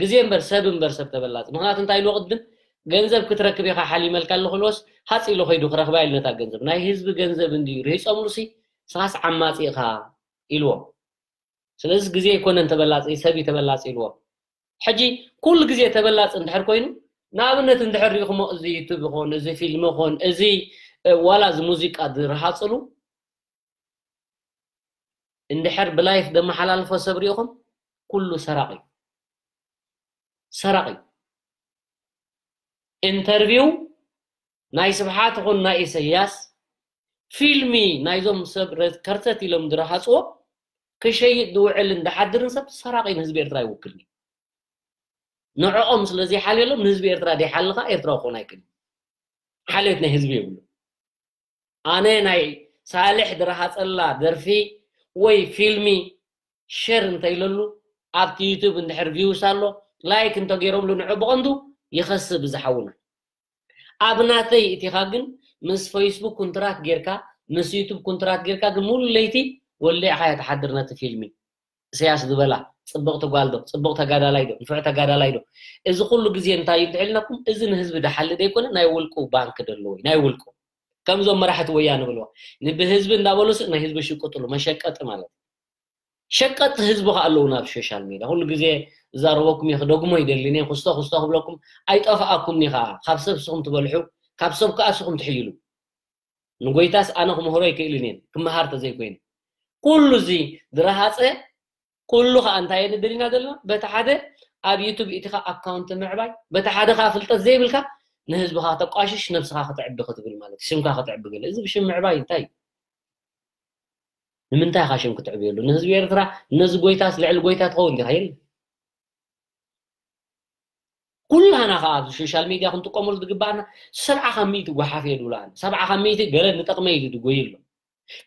ግዜ እምበር ሰብ እምበር ሰብ ተበላፅ ምክንያቱ እንታይ ኢልዎ ቅድም ገንዘብ ክትረክብ ኢኻ ሓሊመልካ ኣለክልዎስ ሃፂሉ ከይዱ ክረክባ ኢሉ ነታ ገንዘብ ናይ ህዝቢ ገንዘብ እንድዩ ርሂፆምሉሲ ስኻስ ዓማፂ ኢኻ ኢልዎ ስለዚ ግዜ ይኮነን ተበላፂ ሰብ ተበላፂ ኢልዎ ሕጂ ኩሉ ግዜ ተበላፂ እንድሕር ኮይኑ ንኣብነት እንድሕር ሪኢኹሞ እዚ ዩቱብ ይኹን እዚ ፊልም ይኹን እዚ ዋላ እዚ ሙዚቃ ዝረሃፅሉ እንድሕር ብላይፍ ዘመሓላልፎ ሰብ ሪኢኹም ኩሉ ሰራቂ ሰራቂ ኢንተርቪው ናይ ስብሓት ይኹን ናይ ኢሳያስ ፊልሚ ናይዞም ሰብ ከርተት ኢሎም ዝረሃፅዎ ክሸይጥ ዝውዕል እንዳሓድርን ሰብ ሰራቂ ንህዝቢ ኤርትራ ይውክልኒ ንዕኦም ስለዘይሓልየሎም ንህዝቢ ኤርትራ ደይሓልካ ኤርትራ ክኾን ኣይክእልን ሓልዮት ናይ ህዝቢ የብሉ ኣነ ናይ ሳልሕ ዝረሃፀላ ደርፊ ወይ ፊልሚ ሸር እንተይለሉ ኣብቲ ዩቱብ እንድሕር ቪውስ ኣሎ ላይክ እንተገይሮምሉ ንዑ ብቐንዱ ይኸስብ ዝሓውና ኣብ ናተይ እቲኻ ግን ምስ ፌስቡክ ኩንትራት ጌርካ ምስ ዩቱብ ኩንትራት ጌርካ ግን ሙሉ ለይቲ ወሊዕኻ እያ ተሓድር ነቲ ፊልሚ እስያስ ዝበላ ፅቡቅ ተጓልዶ ፅቡቅ ተጋዳላይ ዶ ንፍዕ ተጋዳላይ ዶ እዚ ኩሉ ግዜ እንታይ እዩ ትሕልናኩም እዚ ንህዝቢ ደሓሊ ደይኮነ ናይ ውልቁ ባንክ ደለዎ ናይ ውልቁ ከምዞም መራሕቲ ወያነ ብልዋ ብህዝቢ እንዳበሉስ ናይ ህዝቢ ሽቅጥሉ መሸቀጢ ማለት ሸቀጥቲ ህዝቢ ከ ኣለውና ኣብ ሶሻል ሚድያ ኩሉ ግዜ እዛረበኩም እየ ክደግሞ ይደሊኒ ክስቶ ክስቶ ክብለኩም ኣይጠፋኣኩምኒ ከዓ ካብ ሰብ ስኹም ትበልሑ ካብ ሰብ ከዓ ስኹም ትሕይሉ ንጎይታስ ኣነ ክምህሮ ይክእልን እየን ክመሃር ተዘይኮይኑ ኩሉ እዚ ዝረሃፀ ኩሉ ከዓ እንታይ የንደሊና ዘለና በቲ ሓደ ኣብ ዩቱብ ኢትኻ ኣካውንት ምዕባይ በቲ ሓደ ከዓ ፍልጠት ዘይብልካ ንህዝብካ ተቋሽሽ ነብስካ ክትዕቢ ክትብል ማለት እዩ ሽምካ ክትዕቢ ገለ እዚ ብሽም ምዕባይ እንታይ እዩ ንምንታይ ኢኻ ሽም ክትዕብየሉ ንህዝቢ ኤርትራ ነዚ ጎይታስ ልዕሊ ጎይታ ትኸውን ዲኻ የለን ኩላና ከዓ ኣብ ሶሻል ሚድያ ክንጥቀመሉ ዝግባአና ሰብዓ ካብ ሚእቲ ጓሓፍ እየ ድብሎ ኣነ ሰብዓ ካብ ሚእቲ ገለ ንጠቕመ ኢሉ ድጎይ ኣሎ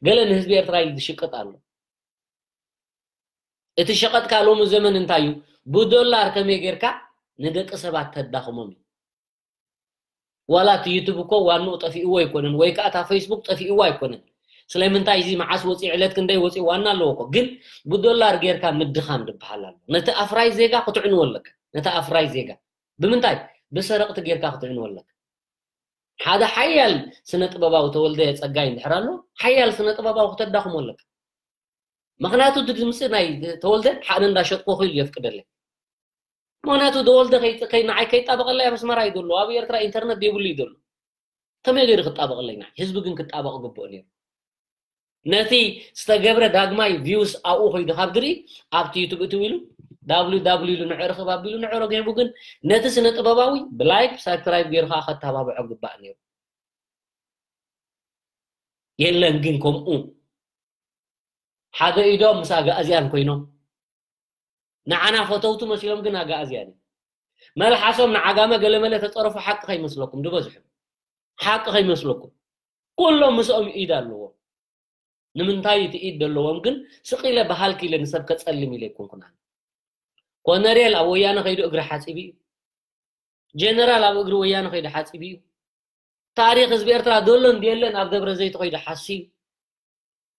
ገለ ንህዝቢ ኤርትራ ኢሉ ዝሽቅጥ ኣሎ እቲ ሸቐጥካ ሎሚ ዘመን እንታይ እዩ ብዶላር ከመይ ጌርካ ንደቂ ሰባት ተዳኽሞም እዩ ዋላ እቲ ዩቱብ እኮ ዋንኡ ጠፊእዎ ኣይኮነን ወይ ከዓ እታ ፌስቡክ ጠፊእዎ ኣይኮነን ስለምንታይ እዚ መዓስ ወፂእ ዕለት ክንደይ ወፂእ ዋና ኣለዎ እኮ ግን ብዶላር ጌርካ ምድኻም ድበሃል ኣሎ ነቲ ኣፍራይ ዜጋ ክትዕንዎ ኣለካ ነቲ ኣፍራይ ዜጋ ብምንታይ ብሰረቕቲ ጌርካ ክትዕንዎ ኣለካ ሓደ ሓያል ስነ ጥበባዊ ተወልደ ፀጋይ እንድሕር ኣሎ ሓያል ስነ ጥበባዊ ክተዳኽሞ ኣለካ ምክንያቱ እቲ ድምፂ ናይ ተወልደ ሓደ እንዳሸጥኮ ክኢሉ የፍቅደለይ ምክንያቱ ተወልደ ንዓይ ከይጣበቀለይ መስመራ እዩ ዘሎ ኣብ ኤርትራ ኢንተርነት የብሉ እዩ ዘሎ ከመይ ገይሩ ክጣበቀለይ ናይ ህዝቢ ግን ክጣበቅ ግብኦ ነይሩ ነቲ ዝተገብረ ዳግማይ ቪውስ ኣብኡ ኮይዱ ካብ ትርኢ ኣብቲ ዩቱብ እትው ኢሉ ዳብሊው ዳብሊው ኢሉ ንዕሩ ክብ ኣቢሉ ንዕሮ ገይቡ ግን ነቲ ስነ ጥበባዊ ብላይክ ሳብስክራይብ ገይሩካ ከተባብዖ ግባእ ነይሩ የለን ግን ከምኡ ሓደ ኢዶም ምስ ኣጋእዝያን ኮይኖም ንዓና ፈተውቱ መሲሎም ግን ኣጋእዝያን እዩ መልሓሶም ንዓጋመ ገለመለ ተፀረፉ ሓቂ ከይመስለኩም ድበዝሑ ሓቂ ከይመስለኩም ኩሎም ምስኦም ኢድ ኣለዎም ንምንታይ እቲ ኢድ ዘለዎም ግን ስቂለ ባህልኪ ኢለ ንሰብ ከፀልም ኢለ ይኮንኩና ኮነሬል ኣብ ወያነ ከይዱ እግሪ ሓፂብ እዩ ጀነራል ኣብ እግሪ ወያነ ከይዱ ሓፂብ እዩ ታሪክ ህዝቢ ኤርትራ ደሎ እንድየለን ኣብ ደብረ ዘይቱ ከይዱ ሓሲብ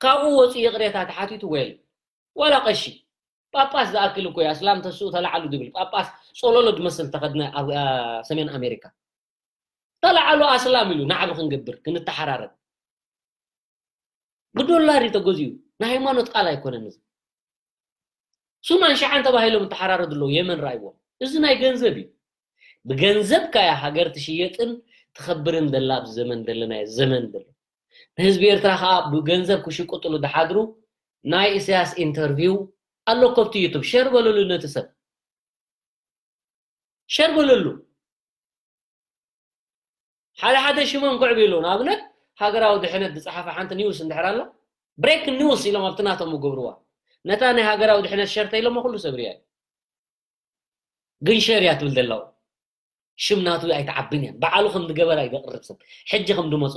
ካብኡ ወፂኡ ቅሬታ ተሓቲቱ ወይ ዋላ ቀሺ ጳጳስ ዝኣክል እኮ እያ እስላም ተስኡ ተላዓሉ ዝብል ጳጳስ ፀሎሎ ዝመስል ተኸድነ ኣብ ሰሜን ኣሜሪካ ተላዓሉ ኣስላም ኢሉ ንዓብ ክንገብር ክንተሓራረብ ብዶላር እዩ ተገዚኡ ናይ ሃይማኖት ቃል ኣይኮነን እዚ ሱማን ሸዓን ተባሂሎም ተሓራረዱ ኣለዉ የመን ራእይዎም እዚ ናይ ገንዘብ እዩ ብገንዘብ ካያ ሃገር ትሽየጥን ትኸብርን ዘላ ኣብዚ ዘመን ዘለናዮ ዘመን ዘሎ ንህዝቢ ኤርትራ ከዓ ብገንዘብ ክሽቅጥሉ ዝሓድሩ ናይ ኢሳያስ ኢንተርቪው ኣሎ ከብቲ ዩቱብ ሸር በለሉ ነቲ ሰብ ሸር በለሉ ሓደ ሓደ ሽሞም ክዕብ ኢሉ ንኣብነት ሃገራዊ ድሕነት ዝፀሓፈ ሓንቲ ኒውስ እንድሕር ኣላ ብሬክ ኒውስ ኢሎም ኣብቲ ናቶም ዝገብርዋ ነታ ናይ ሃገራዊ ድሕነት ሸርተ ኢሎሞ ኩሉ ሰብርያ እዩ ግን ሸር እያ ትብል ዘላው ሽም ናቱ ኣይተዓብን እያ በዓሉ ከም ዝገበራ ይዘቕርብ ሰብ ሕጂ ከም ድመፆ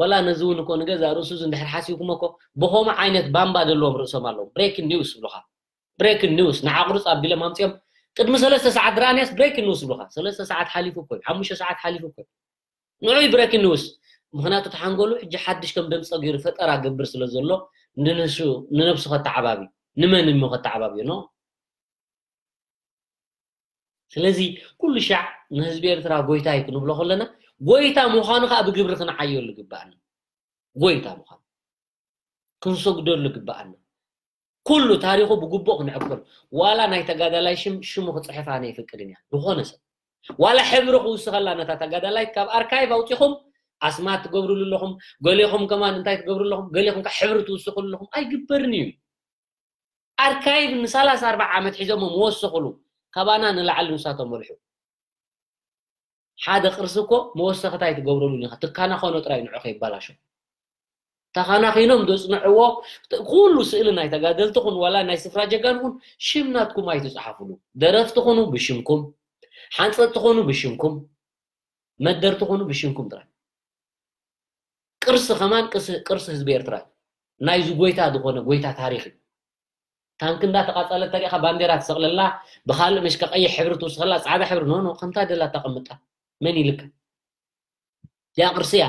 ወላ ነዚ እውን እኮ ንገዛ ርእሱ እንድሕር ሓሲብኩም እኮ ብከምኡ ዓይነት ባምባ ዘለዎም ርእሶም ኣለዉ ብሬክ ኒውስ ብሉካ بريكن نيوز نعقرص قبل ما أنتم قد ثلاثة ساعات رانيس بريكن نيوز بلوخا ثلاثة ساعات حليف كوي حمشة ساعات حليف كوي نوعي بريكن نيوز مهنات تحنقولوا حج حدش كم دم صغير فترة قبر سلزلو ننسو ننبسو خط عبابي. نمن نمو خط عبابي نو؟ سلازي كل شع نهزب إرترا قويتا يكونوا بلوخ لنا. قويتا مخانو خا بقبرتنا حيو اللي قبعنا قويتا مخانو. كنسو قدر اللي كل تاريخه بقبوق نعبر ولا نيتجد لا يشم نايتقادلاي شم شمو خصحف أنا يفكرني. بخونه سب ولا حبر خوسخلا نتا لا يكاب أركاي اوتيهم اسمات تقبروا لهم قليهم كمان نتاي تقبروا لهم. قاليهم كحبر توسخوا لهم. أي قبرني. أركاي من 3 4 عامات حيزهم موسخوا كبانا نلعل نساتهم ملحو حاد قرصكو موسختا يتقبروا لهم تكانا خونو تراي نعخ يبلاشوا ተኻናኺኖም ዘፅንዕዎ ኩሉ ስእሊ ናይ ተጋደልቲ ኹን ዋላ ናይ ስፍራ ጀጋን ኹን ሽም ናትኩም ኣይትፀሓፍሉ ደረፍቲ ኹኑ ብሽምኩም ሓንፀጥቲ ኾኑ ብሽምኩም መደርቲ ኾኑ ብሽምኩም ጥራይ ቅርሲ ከማን ቅርሲ ህዝቢ ኤርትራ ናይዚ ጎይታ ዝኾነ ጎይታ ታሪክ እዩ ታንክ እንዳተቃፀለት ተሪእኻ ባንዴራ ትሰቕለላ ብካልእ መሽከ ቀይሕ ሕብሪ ትውስኸላ ፃዕዳ ሕብሪ ኖ ኖ ከምታ ደላ ተቐምጣ መን ይልካ ያ ቅርሲ እያ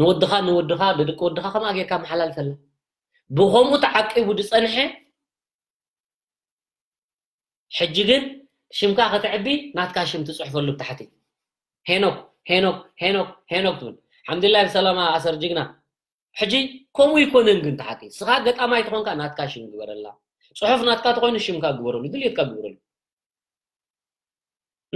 ንወድኻ ንወድኻ ንደቂ ወድኻ ከምኣ ጌርካ መሓላልፈላ ብከምኡ ተዓቂቡ ዝፀንሐ ሕጂ ግን ሽምካ ክትዕቢ ናትካ ሽም ትፅሕፈሉ ብታሕቲ ሄኖክ ሄኖክ ሄኖክ ሄኖክ ትብል ሓምዱላይ ብሰላማ ኣሰር ጅግና ሕጂ ከምኡ ይኮነን ግን ታሕቲ ስኻ ገጣማይ ትኾንካ ናትካ ሽም ግበረላ ፅሑፍ ናትካ ተኮይኑ ሽምካ ግበረሉ ድልየትካ ግበረሉ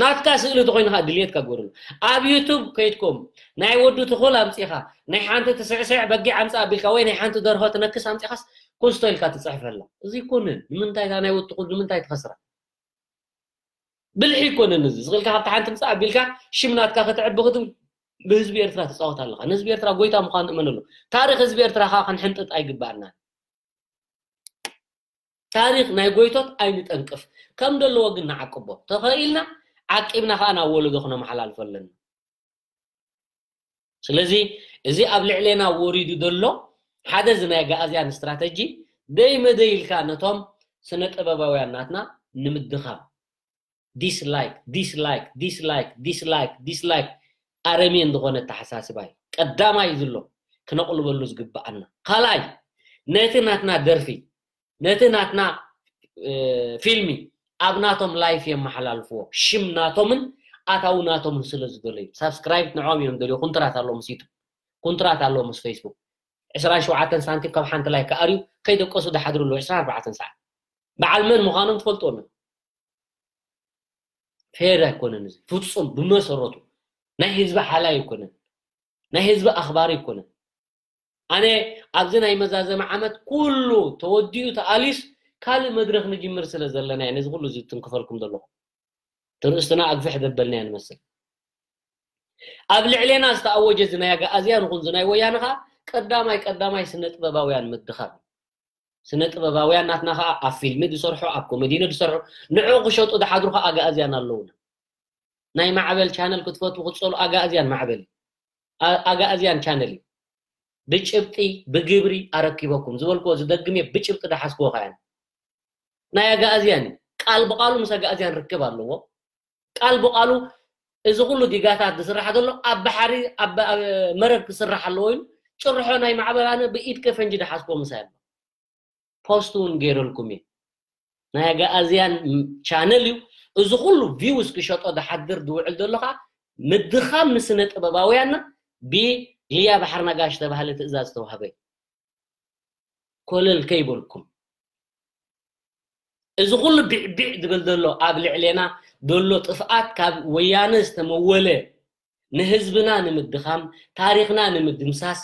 ናትካ ስእሊ ተኮይኑ ከዓ ድልየትካ ግበረሉ ኣብ ዩቱብ ከይድኩም ናይ ወዱ ትኹል ኣምፂኻ ናይ ሓንቲ ትስዕስዕ በጊዕ ኣምፃ ኣቢልካ ወይ ናይ ሓንቲ ደርሆ ትነክስ ኣምፂኻስ ኮስቶ ኢልካ ትፅሕፈላ እዚ ይኮነን ንምንታይ እታ ናይ ወዲ ትኹል ንምንታይ ትኸስራ ብልሒ ይኮነን እዚ ዝኽእልካ ካብቲ ሓንቲ ምፃእ ኣቢልካ ሽም ናትካ ክትዕቢ ክትብል ብህዝቢ ኤርትራ ትፃወት ኣለካ ንህዝቢ ኤርትራ ጎይታ ምኳኑ ንእመነሉ ታሪክ ህዝቢ ኤርትራ ከዓ ክንሕንጥጥ ኣይግባአናን ታሪክ ናይ ጎይቶት ኣይንጠንቅፍ ከም ዘለዎ ግን ንዓቅቦ ተኽኢልና ዓቂብና ከዓ ናብ ወለዶ ክነመሓላልፎ ኣለና ስለዚ እዚ ኣብ ልዕልና ወሪዱ ዘሎ ሓደ እዚ ናይ ጋእዝያን እስትራተጂ ደይ መደይ ኢልካ ነቶም ስነ ጥበባውያን ናትና ንምድኻም ዲስላይክ ዲስላይክ ዲስላይክ ዲስላይክ ዲስላይክ ኣረሜን ዝኾነ ተሓሳስባ እዩ ቀዳማይ ዘሎ ክነቕልበሉ ዝግባአና ካልኣይ ነቲ ናትና ደርፊ ነቲ ናትና ፊልሚ أبناتهم لايف يم محلال فو شم ناتومن أتاو ناتومن سلز دولي سبسكرايب نعوم يم دولي كنترات الله مسيتو. كنترات الله مس فيسبوك عشران شوعة سانتيم كم حنت لايك أريو كيد قصو ده حدر له عشران أربعة ساعة. بعلمن مخانم تفلتون فير يكونن فتصم بمسرته نهي حزب حلا يكونن نهي حزب أخبار يكونن أنا أبزنا يمزازم عمد كله توديو تأليس ካልእ መድረክ ንጅምር ስለ ዘለና እየ ነዚ ኩሉ እዚ ትንክፈልኩም ዘለኹ ትርእስትና ኣግፊሕ ዘበልና ንመስል ኣብ ልዕልና ዝተኣወጀ እዚ ናይ ኣዝያን ይኹን እዚ ናይ ወያነ ከዓ ቀዳማይ ቀዳማይ ስነ ጥበባውያን ምድኻብ ስነ ጥበባውያን ናትና ከዓ ኣብ ፊልሚ ዝሰርሑ ኣብ ኮሜዲነ ዝሰርሑ ንዑ ክሸጡ ዝሓድሩ ከዓ ኣጋእዝያን ኣለውና ናይ ማዕበል ቻነል ክትፈትው ክትፀሉ ኣጋእዝያን ማዕበል ኣጋእዝያን ቻነል እዩ ብጭብጢ ብግብሪ ኣረኪበኩም ዝበልክዎ ዝደግም እየ ብጭብጢ ዳሓስክዎ ከያን ናይ ኣጋእዝያን እዩ ቃል ብቃሉ ምስ ኣጋእዝያን ርክብ ኣለዎ ቃል ብቃሉ እዚ ኩሉ ዲጋታት ዝስራሕ ዘሎ ኣብ ባሕሪ ኣብ መረብ ክስራሕ ኣለዎ ኢሉ ጭርሖ ናይ ማዕበል ኣነ ብኢድ ከፈንጂ ዳሓስክዎ ምሳይ ኣሎ ፖስት እውን ገይረልኩም እየ ናይ ጋኣዝያን ቻነል እዩ እዚ ኩሉ ቪውስ ክሸጦ ዝሓድር ዝውዕል ዘሎ ከዓ ምድኻም ንስነ ጥበባውያንና ብልያ ባሕር ነጋሽ ተባሃለ ትእዛዝ ተዋህበ እዩ ኮለል ከይበልኩም እዚ ኩሉ ቢዕቢዕ ዝብል ዘሎ ኣብ ልዕልና ዘሎ ጥፍኣት ካብ ወያነ ዝተመወለ ንህዝብና ንምድኻም ታሪክና ንምድምሳስ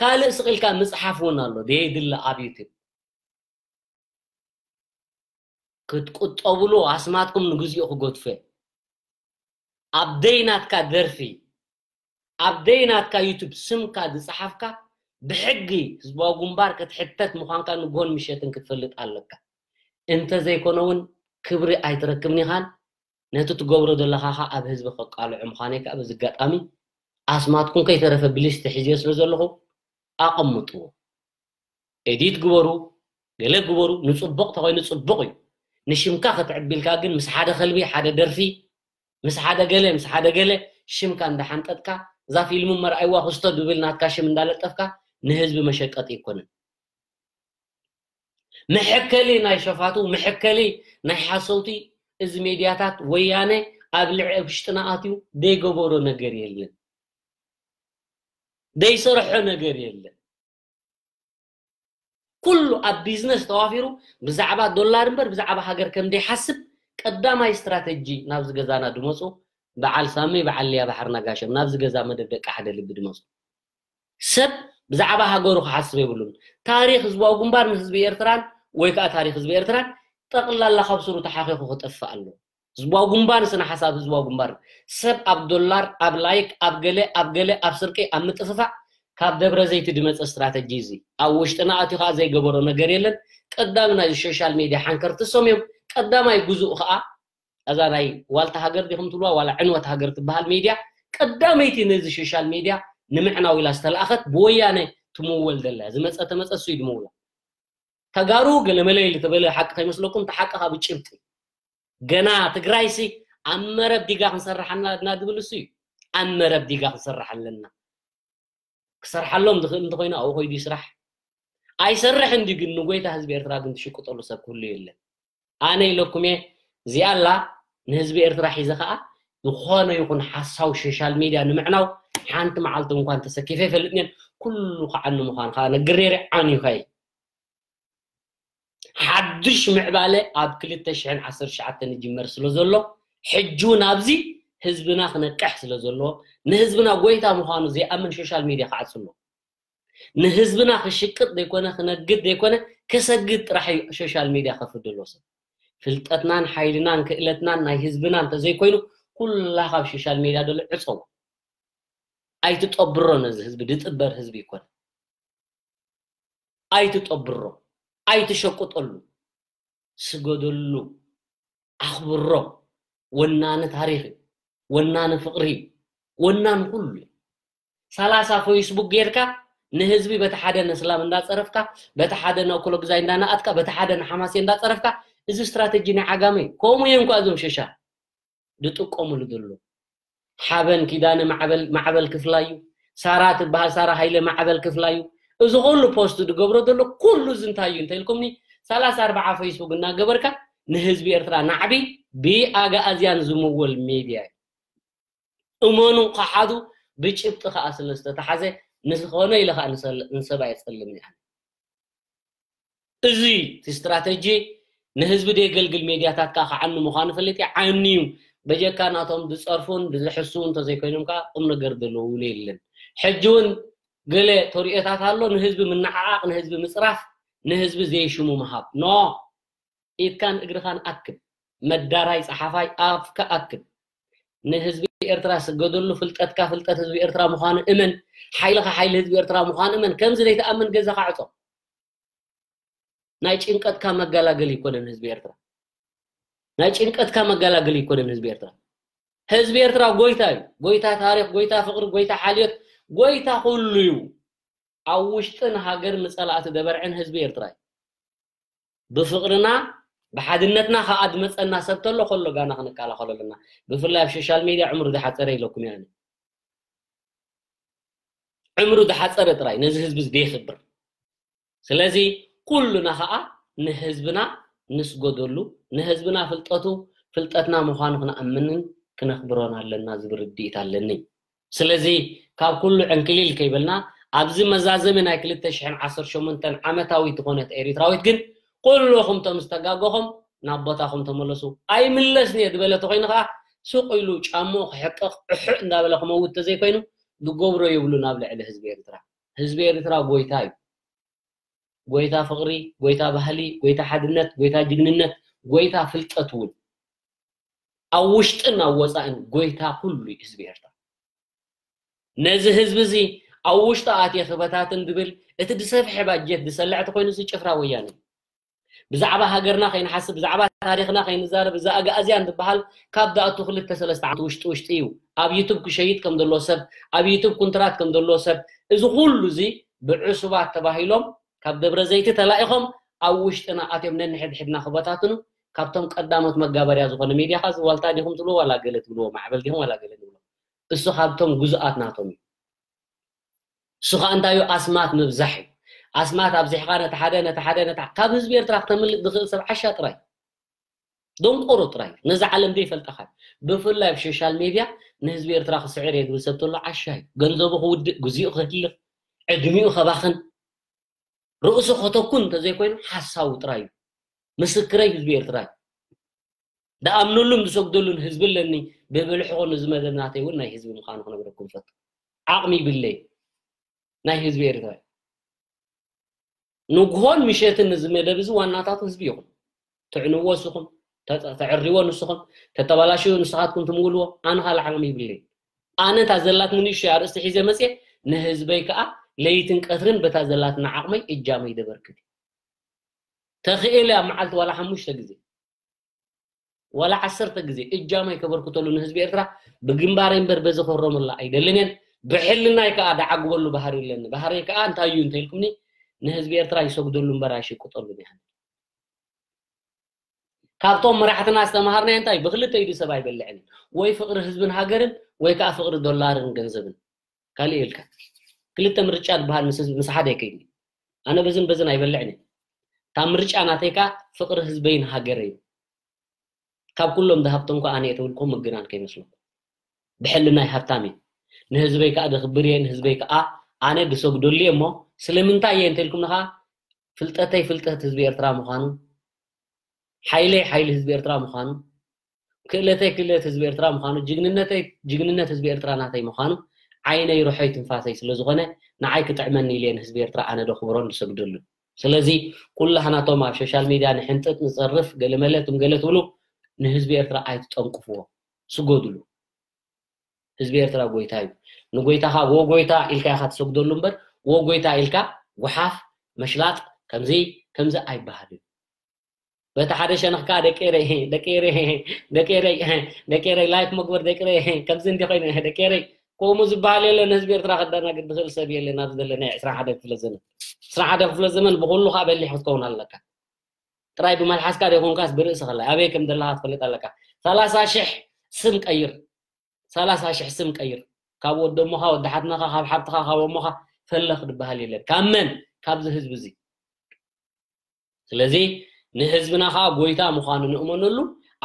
ካልእ ስቕልካ ምፅሓፍ እውን ኣሎ ደየድለ ኣብ ዩቲብ ክትቁጠብሉ ኣስማትኩም ንግዚኡ ክገድፎ ኣብ ደይናትካ ደርፊ ኣብ ደይናትካ ዩቱብ ስምካ ዝፀሓፍካ ብሕጊ ህዝባዊ ጉንባር ክትሕተት ምዃንካ ንጎን ምሸትን ክትፈልጥ ኣለካ እንተዘይኮነ እውን ክብሪ ኣይትረክብኒ ኢኻን ነቲ ትገብሮ ዘለካ ኸ ኣብ ህዝቢ ከቃልዑ ምዃነይ ከዓ በዚ ኣጋጣሚ ኣስማትኩም ከይተረፈ ብሊስቲ ሒዝዮ ስለ ዘለኹ ኣቐምጥዎ ኤዲት ግበሩ ገለ ግበሩ ንፅቡቅ ተኮይኑ ፅቡቅ እዩ ንሽምካ ክትዕቢልካ ግን ምስ ሓደ ከልቢ ሓደ ደርፊ ምስ ሓደ ገለ ምስ ሓደ ገለ ሽምካ እንዳሓንጠጥካ እዛ ፊልሙ መርኣይዋ ክስቶ ድብል ናትካ ሽም እንዳለጠፍካ ንህዝቢ መሸቀጢ ይኮነን መሐከሊ ናይ ሸፋቱ መሐከሊ ናይ ሓሰውቲ እዚ ሜድያታት ወያነ ኣብ ልዕ ውሽጥና ኣትዩ ደይገበሮ ነገር የለን ደይሰርሖ ነገር የለን ኩሉ ኣብ ቢዝነስ ተዋፊሩ ብዛዕባ ዶላር እምበር ብዛዕባ ሃገር ከም ደይሓስብ ቀዳማይ ስትራተጂ ናብዚ ገዛና ድመፁ በዓል ሳሚ በዓል ልያ ባሕር ነጋሾም ናብዚ ገዛ መደብ ደቂ ሓደ ልቢ ድመፁ ሰብ ብዛዕባ ሃገሩ ክሓስብ የብሉን ታሪክ ህዝባዊ ግንባር ንህዝቢ ኤርትራን ወይ ከዓ ታሪክ ህዝቢ ኤርትራን ጠቕላላ ካብ ስሩ ተሓኺኹ ክጠፍእ ኣሎ ህዝባዊ ግንባር ስነ ሓሳብ ህዝባዊ ግንባር ሰብ ኣብ ዶላር ኣብ ላይክ ኣብ ገለ ኣብ ገለ ኣብ ስርቂ ኣብ ምጥፍፋእ ካብ ደብረ ዘይቲ ድመፀ ስትራተጂ እዚ ኣብ ውሽጥና ኣትዩ ከዓ ዘይገበሮ ነገር የለን ቀዳሚ ናይ ሶሻል ሚድያ ሓንከርቲ ሰምዮም ቀዳማይ ግዙእ ከዓ እዛ ናይ ዋልታ ሃገር ዲኹም ትብልዋ ዋላ ዕንወት ሃገር ትበሃል ሚድያ ቀዳመይቲ ነዚ ሶሻል ሚድያ ንምዕናው ኢላ ዝተለኣኸት ብወያነ ትምወል ዘላ ዝመፀ ተመፀ እሱ እዩ ድምውላ تجارو جلملي اللي تبلي حق تيمس لو كنت حقها جنا تجريسي أما رب ديجا خسرح لنا نادي نادبل أما رب ديجا خسرح لنا خسرح لهم دخل دخلنا أو خي دي سرح أي سرح عندي جنو جيتا حزب إرترا كنت شو كتقول سب كل يلا أنا لكم يا زي الله نهز نحزب إرترا يزخاء دخانه يكون حساو شيشال ميديا نمعناو حانت معلتم كان تسكيفه الاثنين كله عنه مخان خان قرير عن خاي ሓድሽ ምዕባለ ኣብ 219 ይጅመር ስለ ዘሎ ሕጂ እውን ኣብዚ ህዝብና ክነቅሕ ስለ ዘለዎ ንህዝብና ጎይታ ምዃኑ ዘይኣምን ሶሻል ሚድያ ክዓፅሎ ንህዝብና ክሽቅጥ ዘይኮነ ክነግድ ዘይኮነ ክሰግድ ጥራሕ ሶሻል ሚድያ ከፍድሎ ሰብ ፍልጠትናን ሓይልናን ክእለትናን ናይ ህዝብና እንተዘይኮይኑ ኩላ ካብ ሶሻል ሚድያ ደሎ ዕፀው ኣይትጠብሮ ነዚ ህዝቢ ድጥበር ህዝቢ ይኮነ ኣይትጠብሮ ኣይትሸቁጠሉ ስገደሉ ኣኽብሮ ወናነ ታሪክ ወናነ ፍቅሪ ወናን ኩሉ ሰላሳ ፌስቡክ ጌርካ ንህዝቢ በቲ ሓደ ንእስላም እንዳፀረፍካ በቲ ሓደ ንእኩሎ ግዛይ እንዳነኣትካ በቲ ሓደ ንሓማሴ እንዳፀረፍካ እዚ ስትራተጂ ናይ ዓጋመ እዩ ከምኡ እዮም እኳ እዞም ሸሻ ዝጥቀምሉ ዘሎ ሓበን ኪዳነ ማዕበል ክፍላ እዩ ሳራ ትበሃል ሳራ ሃይለ ማዕበል ክፍላ እዩ እዚ ኩሉ ፖስት ዝገብሮ ዘሎ ኩሉ እዚ እንታይ እዩ እንተኢልኩምኒ ሰላሳ ኣርባዓ ፌስቡክ እናገበርካ ንህዝቢ ኤርትራ ናዕቢ ብኣጋኣዝያን ዝምወል ሜድያ እዩ እመኑ ካሓዱ ብጭብጢ ከዓ ስለ ዝተተሓዘ ንዝኾነ ኢለ ከዓ ንሰብ ኣየፀልም እያ እዚ እቲ ስትራተጂ ንህዝቢ ደየገልግል ሜድያታት ከዓ ከዓኒ ምዃኑ ፈለጥ ዓኒ እዩ በጀካ ናቶም ዝፀርፉን ዝሕሱን እንተዘይኮይኖም ከዓ ቁም ነገር ዘለውሉ የለን ሕጂ እውን ገለ ተሪኦታት ኣሎ ንህዝቢ ምነዓዓቕ ንህዝቢ ምፅራፍ ንህዝቢ ዘይሽሙ ምሃብ ኖ ኢድካን እግርኻን ኣክብ መዳራይ ፀሓፋይ ኣፍካ ኣክብ ንህዝቢ ኤርትራ ስገደሉ ፍልጠትካ ፍልጠት ህዝቢ ኤርትራ ምዃኑ እመን ሓይልኻ ሓይሊ ህዝቢ ኤርትራ ምዃኑ እመን ከምዚ ዘይተኣምን ገዛኻ ዕፆ ናይ ጭንቀትካ መገላገሊ ይኮነን ህዝቢ ኤርትራ ናይ ጭንቀትካ መገላገሊ ይኮነን ህዝቢ ኤርትራ ህዝቢ ኤርትራ ጎይታ እዩ ጎይታ ታሪክ ጎይታ ፍቅሪ ጎይታ ሓልዮት ጎይታ ኩሉ እዩ ኣብ ውሽጢ ንሃገር ንፀላእቲ ደበርዕን ህዝቢ ኤርትራ እዩ ብፍቅርና ብሓድነትና ከዓ ድመፀና ሰብ ተሎ ከሎ ጋና ክንከላኸሎ ኣለና ብፍላይ ኣብ ሶሻል ሚድያ ዕምሩ ዝሓፀረ ኢለኩም እያ ዕምሩ ዝሓፀረ ጥራይ ነዚ ህዝቢ እዚ ደይክብር ስለዚ ኩሉና ከዓ ንህዝብና ንስገደሉ ንህዝብና ፍልጠቱ ፍልጠትና ምዃኑ ክነኣምንን ክነኽብሮን ኣለና ዝብል ርድኢት ኣለኒ ስለዚ ካብ ኩሉ ዕንክሊል ከይበልና ኣብዚ መዛዘሚ ናይ 218 ዓመታዊት ዝኾነት ኤሪትራዊት ግን ኩልኹም ቶም ዝተጋገኹም ናብ ቦታኹም ተመለሱ ኣይምለስኒ እየ ዝበለ ተኮይኑ ከዓ ሱቅ ኢሉ ጫምኡ ክሕቅቕ እሑዕ እንዳበለ ክመውት ተዘይኮይኑ ዝገብሮ የብሉ ናብ ልዕሊ ህዝቢ ኤርትራ ህዝቢ ኤርትራ ጎይታ እዩ ጎይታ ፍቅሪ ጎይታ ባህሊ ጎይታ ሓድነት ጎይታ ጅግንነት ጎይታ ፍልጠት እውን ኣብ ውሽጥን ኣብ ወፃእን ጎይታ ኩሉ እዩ ህዝቢ ኤርትራ ነዚ ህዝቢ እዚ ኣብ ውሽጢ ኣትየ ክበታትን ዝብል እቲ ዝሰፍሐ ባጀት ዝሰልዕ እንተኮይኑ ጭፍራ ወያነ ብዛዕባ ሃገርና ከይንሓስብ ብዛዕባ ታሪክና ከይንዛረብ እዛ ኣጋእዝያ እንትበሃል ካብ ዳእቱ ክልተ ሰለስተ ዓመት ውሽጢ ውሽጢ እዩ ኣብ ዩቱብ ክሸይጥ ከም ዘለዎ ሰብ ኣብ ዩቱብ ኩንትራት ከም ዘለዎ ሰብ እዚ ኩሉ እዚ ብዕሱባት ተባሂሎም ካብ ደብረ ዘይቲ ተላኢኾም ኣብ ውሽጥና ኣትዮም ነንሕድሕድና ክበታትኑ ካብቶም ቀዳሞት መጋበርያ ዝኾነ ሚድያ ካ ዋልታ ዲኹም ትብልዎ ዋላ ገለ ትብልዎ ማዕበል ዲኹም ዋላ ገለ ትብልዎ እሱ ካብቶም ጉዙኣት ናቶም እዩ እሱ ከዓ እንታይ እዩ ኣስማት ምብዛሕ እዩ ኣስማት ኣብዚሕካ ነቲ ሓደ ነቲ ሓደ ነቲ ካብ ህዝቢ ኤርትራ ክተምልእ ዝኽእል ሰብ ዓሻ ጥራይ ደንቆሮ ጥራይ ነዚ ዓለም ዘይፈልጠካ ብፍላይ ብሶሻል ሚድያ ንህዝቢ ኤርትራ ክስዕር እየ ዝብል ሰብ ተሎ ዓሻ እዩ ገንዘቡ ክውድእ ግዜኡ ክህልኽ ዕድሚኡ ከባኽን ርእሱ ከተኩን እንተዘይኮይኑ ሓሳቡ ጥራይ እዩ ምስክረይ ህዝቢ ኤርትራ እዩ دأمنلهم دسقدلهم حزب الله إني ببلحقون زمادة ناتي ونا حزب مخانو خنا بركم فت. عقمي بالله نا حزب إيرتاي نقول مشيت النزمادة بزوان ناتات حزب يوم تعنوا سخن تعروا نسخن تتبلاشوا نسخاتكم تمولوا أنا هلا عقمي بالله أنا تزلات مني شعر استحيزة مسيح؟ نهزبي كأ ليتن قطرن بتزلات نعقمي إجامي دبركتي. تخيل يا معلت ولا حموش تجزي ولا عسرت جزي إجامة كبر كتلون حزب إيرترا بجنبارين بربز خرم الله أيدا لنين بحلنا يكا دا عقول له بحر لنا بحر يكا أنت أيون تلكمني نحزب إيرترا يسوق دلهم براشي كتلون بيهن كابتوم مراحتنا استمهرنا أنت أي بخلت أيدي سباي باللعن وي فقر حزب هاجرن وي كا فقر دولار جنزبن كالي إلكا كل تمرجات بحر مسز مسحاد يكيني أنا بزن بزن أي باللعن تمرجات أنا تيكا فقر حزبين هاجرين ካብ ኩሎም ዝሃብቶም ከዓ ኣነ ተብልኩም ምግናን ከይመስለኩም ብሕልናይ ሃብታም እየ ንህዝበይ ከዓ ድኽብር እየ ንህዝበይ ከዓ ኣነ ድሰግደሉ እየ እሞ ስለምንታይ እየ እንተኢልኩም ንኻ ፍልጠተይ ፍልጠት ህዝቢ ኤርትራ ምዃኑ ሓይለይ ሓይሊ ህዝቢ ኤርትራ ምዃኑ ክእለተይ ክእለት ህዝቢ ኤርትራ ምዃኑ ጅግንነተይ ጅግንነት ህዝቢ ኤርትራ ናተይ ምዃኑ ዓይነይ ርሖይ ትንፋሰይ ስለ ዝኾነ ንዓይ ክጥዕመኒ ኢልየ ንህዝቢ ኤርትራ ኣነ ደኽብሮን ዝሰግደሉ ስለዚ ኩላህናቶም ኣብ ሶሻል ሚድያ ንሕንጥጥ ንፀርፍ ገለመለትም ገለ ትብሉ ንህዝቢ ኤርትራ ኣይትጠንቅፍዎ ስገድሉ ህዝቢ ኤርትራ ጎይታ እዩ ንጎይታኻ ወ ጎይታ ኢልካ ኢኻ ትሰግደሉ እምበር ወ ጎይታ ኢልካ ጉሓፍ መሽላጥ ከምዚ ከምዚ ኣይበሃል እዩ በቲ ሓደ ሸነኽካ ደቄረይ ደቄረይ ደቄረይ ደቄረይ ላይክ መግበር ደቄረይ ከምዚ እንዲ ኮይኑ ደቄረይ ከምኡ ዝበሃል የለ ንህዝቢ ኤርትራ ከዳናግድ ዝኽእል ሰብ የለን ኣብ ዘለና 21 ክፍለ ዘመን 21 ክፍለ ዘመን ብኩሉ ከዓ በሊሕ ክትከውን ኣለካ ጥራይ ብመልሓስካ ደይኮንካስ ብርእሲ ከላይ ኣበይ ከም ዘለካ ትፈልጥ ኣለካ ሰላሳ ሽሕ ስም ቀይር ሰላሳ ሽሕ ስም ቀይር ካብ ወዲ እሞኻ ወዲ ሓትናኻ ካብ ሓብትኻ ካብ እሞኻ ፈለኽ ድበሃል የለን ካብ መን ካብዚ ህዝቢ እዚ ስለዚ ንህዝብና ከዓ ጎይታ ምዃኑ ንእመነሉ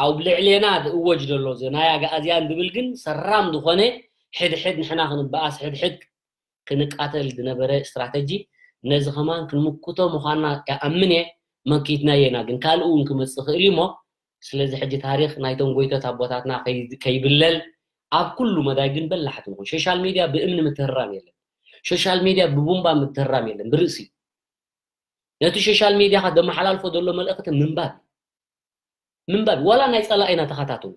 ኣብ ልዕልና ዝእወጅ ዘሎ ናይ ኣጋእዝያን ዝብል ግን ሰራም ዝኾነ ሕድሕድ ንሕና ክንበኣስ ሕድሕድ ክንቃተል ዝነበረ እስትራተጂ ነዚ ከማን ክንምክቶ ምዃንና ይኣምን እየ መኪትና የና ግን ካልእ እውን ክመፅእ ክእል እሞ ስለዚ ሕጂ ታሪክ ናይቶም ጎይቶት ኣቦታትና ከይብለል ኣብ ኩሉ መዳይ ግን በላሕት ንኹን ሶሻል ሚድያ ብእምኒ ምትህራም የለን ሶሻል ሚድያ ብቡምባ ምትህራም የለን ብርእሲ ነቲ ሶሻል ሚድያ ካ ዘመሓላልፎ ዘሎ መልእክቲ ምንባብ ምንባብ ዋላ ናይ ፀላኢና ተኸታተሉ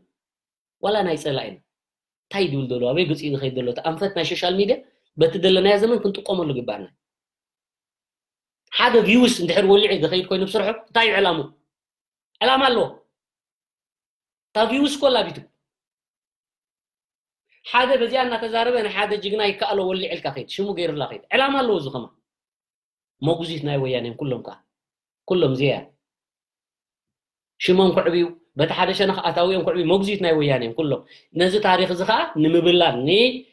ዋላ ናይ ፀላኢና እንታይ ድብል ዘሎ ኣበይ ብፅኡ ዝኸይድ ዘሎ ኣንፈት ናይ ሶሻል ሚድያ በቲ ዘለናዮ ዘመን ክንጥቀመሉ ግባአና حاجة فيوز انت حلو ولعي دخيل كوين بسرعة تايو علامه علامه له تا فيوز كلها بيتو حاجة بزيان نتزارب أنا حاجة جينا يكالو ولعي الكخيت شمو غير لاخيت علامه له زخما مو غزيت ناي ويانين كلهم كا كلهم زيا شمون كعبيو بتا حدا شنخ اتاويهم كعبي مو غزيت ناي ويانين كلهم نزي تاريخ زخا نمبلان ني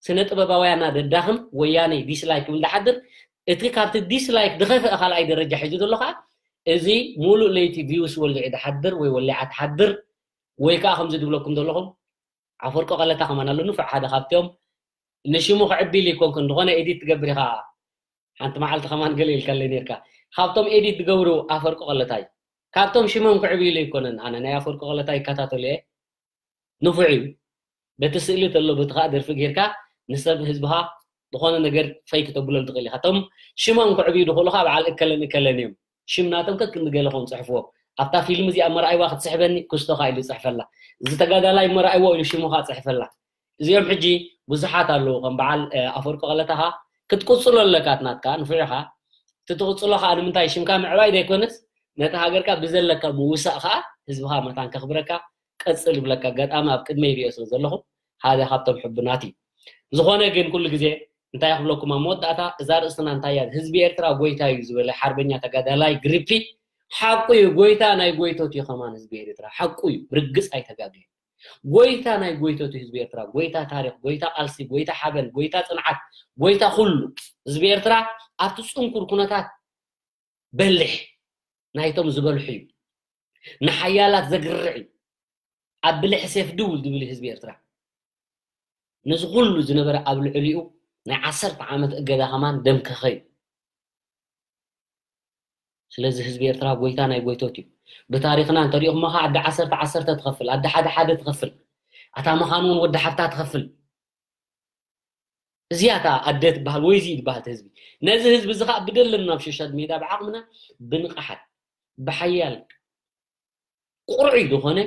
سنة طبابا ويانا دداهم وياني بيسلايك ولدحدر እቲ ካብቲ ዲስላይክ ድኸፍአ ካልኣይ ደረጃ ሒዙ ዘሎ ከዓ እዚ ሙሉእ ለይቲ ቪውስ ወልዒ ድሓድር ወይ ወሊዓ ትሓድር ወይ ከዓ ከምዚ ድብለኩም ዘለኹም ዓፈርቆ ቀለታ ከማን ኣሎ ንፍዕ ሓደ ካብቶም ንሽሙ ክዕቢል ይኮንክ እንደኾነ ኤዲት ትገብር ኢኻ ሓንቲ መዓልቲ ከማን ገለ ኢልካለ ነርካ ካብቶም ኤዲት ትገብሩ ኣፈርቆ ቀለታ እዩ ካብቶም ሽሞም ክዕቢሉ ይኮነን ኣነ ናይ ኣፈርቆ ቀለታ ይከታተሉ እየ ንፉዕ እዩ በቲ ስእሊ ተሎ በቲ ከዓ ደርፊ ጌርካ ንሰብ ህዝብኻ ዝኾነ ነገር ፈይ ክተብሎም ትኽእል ኢኻ እቶም ሽሞም ክዕብዩ ድኽእሉ ከዓ በዓል እከለን እከለን እዮም ሽም ናቶም ከክንገለኹም ፅሕፍዎ ኣብታ ፊልም እዚኣ መርኣይዋ ክትፅሕፈኒ ክስቶኻ ኢሉ ይፅሕፈላ እዚ ተጋዳላይ መርኣይዎ ኢሉ ሽሙኻ ፅሕፈላ እዚኦም ሕጂ ብዙሓት ኣለዉ ከም በዓል ኣፈርቂ ቀለታኻ ክትቅፅሎ ኣለካ ትናትካ ንፍዑኻ እቲ ትቕፅሎ ከዓ ንምንታይ ሽምካ ምዕባይ ዘይኮነስ ነቲ ሃገርካ ብዘለካ ምውሳእ ከዓ ህዝብኻ መታን ከኽብረካ ቀፅል ይብለካ ገጣሚ ኣብ ቅድመ ይርኦ ስለ ዘለኹ ሓደ ካብቶም ሕቡናት እዩ ዝኾነ ግን ኩሉ ግዜ እንታይ ክብለኩም ኣብ መወዳእታ እዛ ርእስትና እንታይ እያ ህዝቢ ኤርትራ ጎይታ እዩ ዝበለ ሓርበኛ ተጋዳላይ ግሪፒ ሓቁ እዩ ጎይታ ናይ ጎይቶት እዩ ከማን ህዝቢ ኤርትራ ሓቁ እዩ ርግፅ ኣይተጋግዩ ጎይታ ናይ ጎይቶት ህዝቢ ኤርትራ ጎይታ ታሪክ ጎይታ ቃልሲ ጎይታ ሓበን ጎይታ ፅንዓት ጎይታ ኩሉ ህዝቢ ኤርትራ ኣብቲ ፅንኩር ኩነታት በልሕ ናይቶም ዝበልሑ እዩ ንሓያላት ዘግርዕ እዩ ኣብ ብልሕ ሴፍ ድውል ዝብል ህዝቢ ኤርትራ ነዚ ኩሉ ዝነበረ ኣብ ልዕሊኡ ናይ ዓሰርተ ዓመት እገዳ ከማን ደምከኸ እዩ ስለዚ ህዝቢ ኤርትራ ጎይታ ናይ ጎይቶት እዩ ብታሪክና እንተሪኢኹሞ ከዓ ኣዲ ዓሰርተ ዓሰርተ ትኸፍል ኣዲ ሓደ ሓደ ትኸፍል ኣታ መኻን እውን ወዲ ሓፍታ ትኸፍል እዚያታ ኣደ ትበሃል ወይዚ ትበሃል ህዝቢ ነዚ ህዝቢ እዚ ከዓ ብደለና ናብ ሸሻድ ሜዳ ብዓቕምና ብንቕሓት ብሓያል ቁርዒ ዝኾነ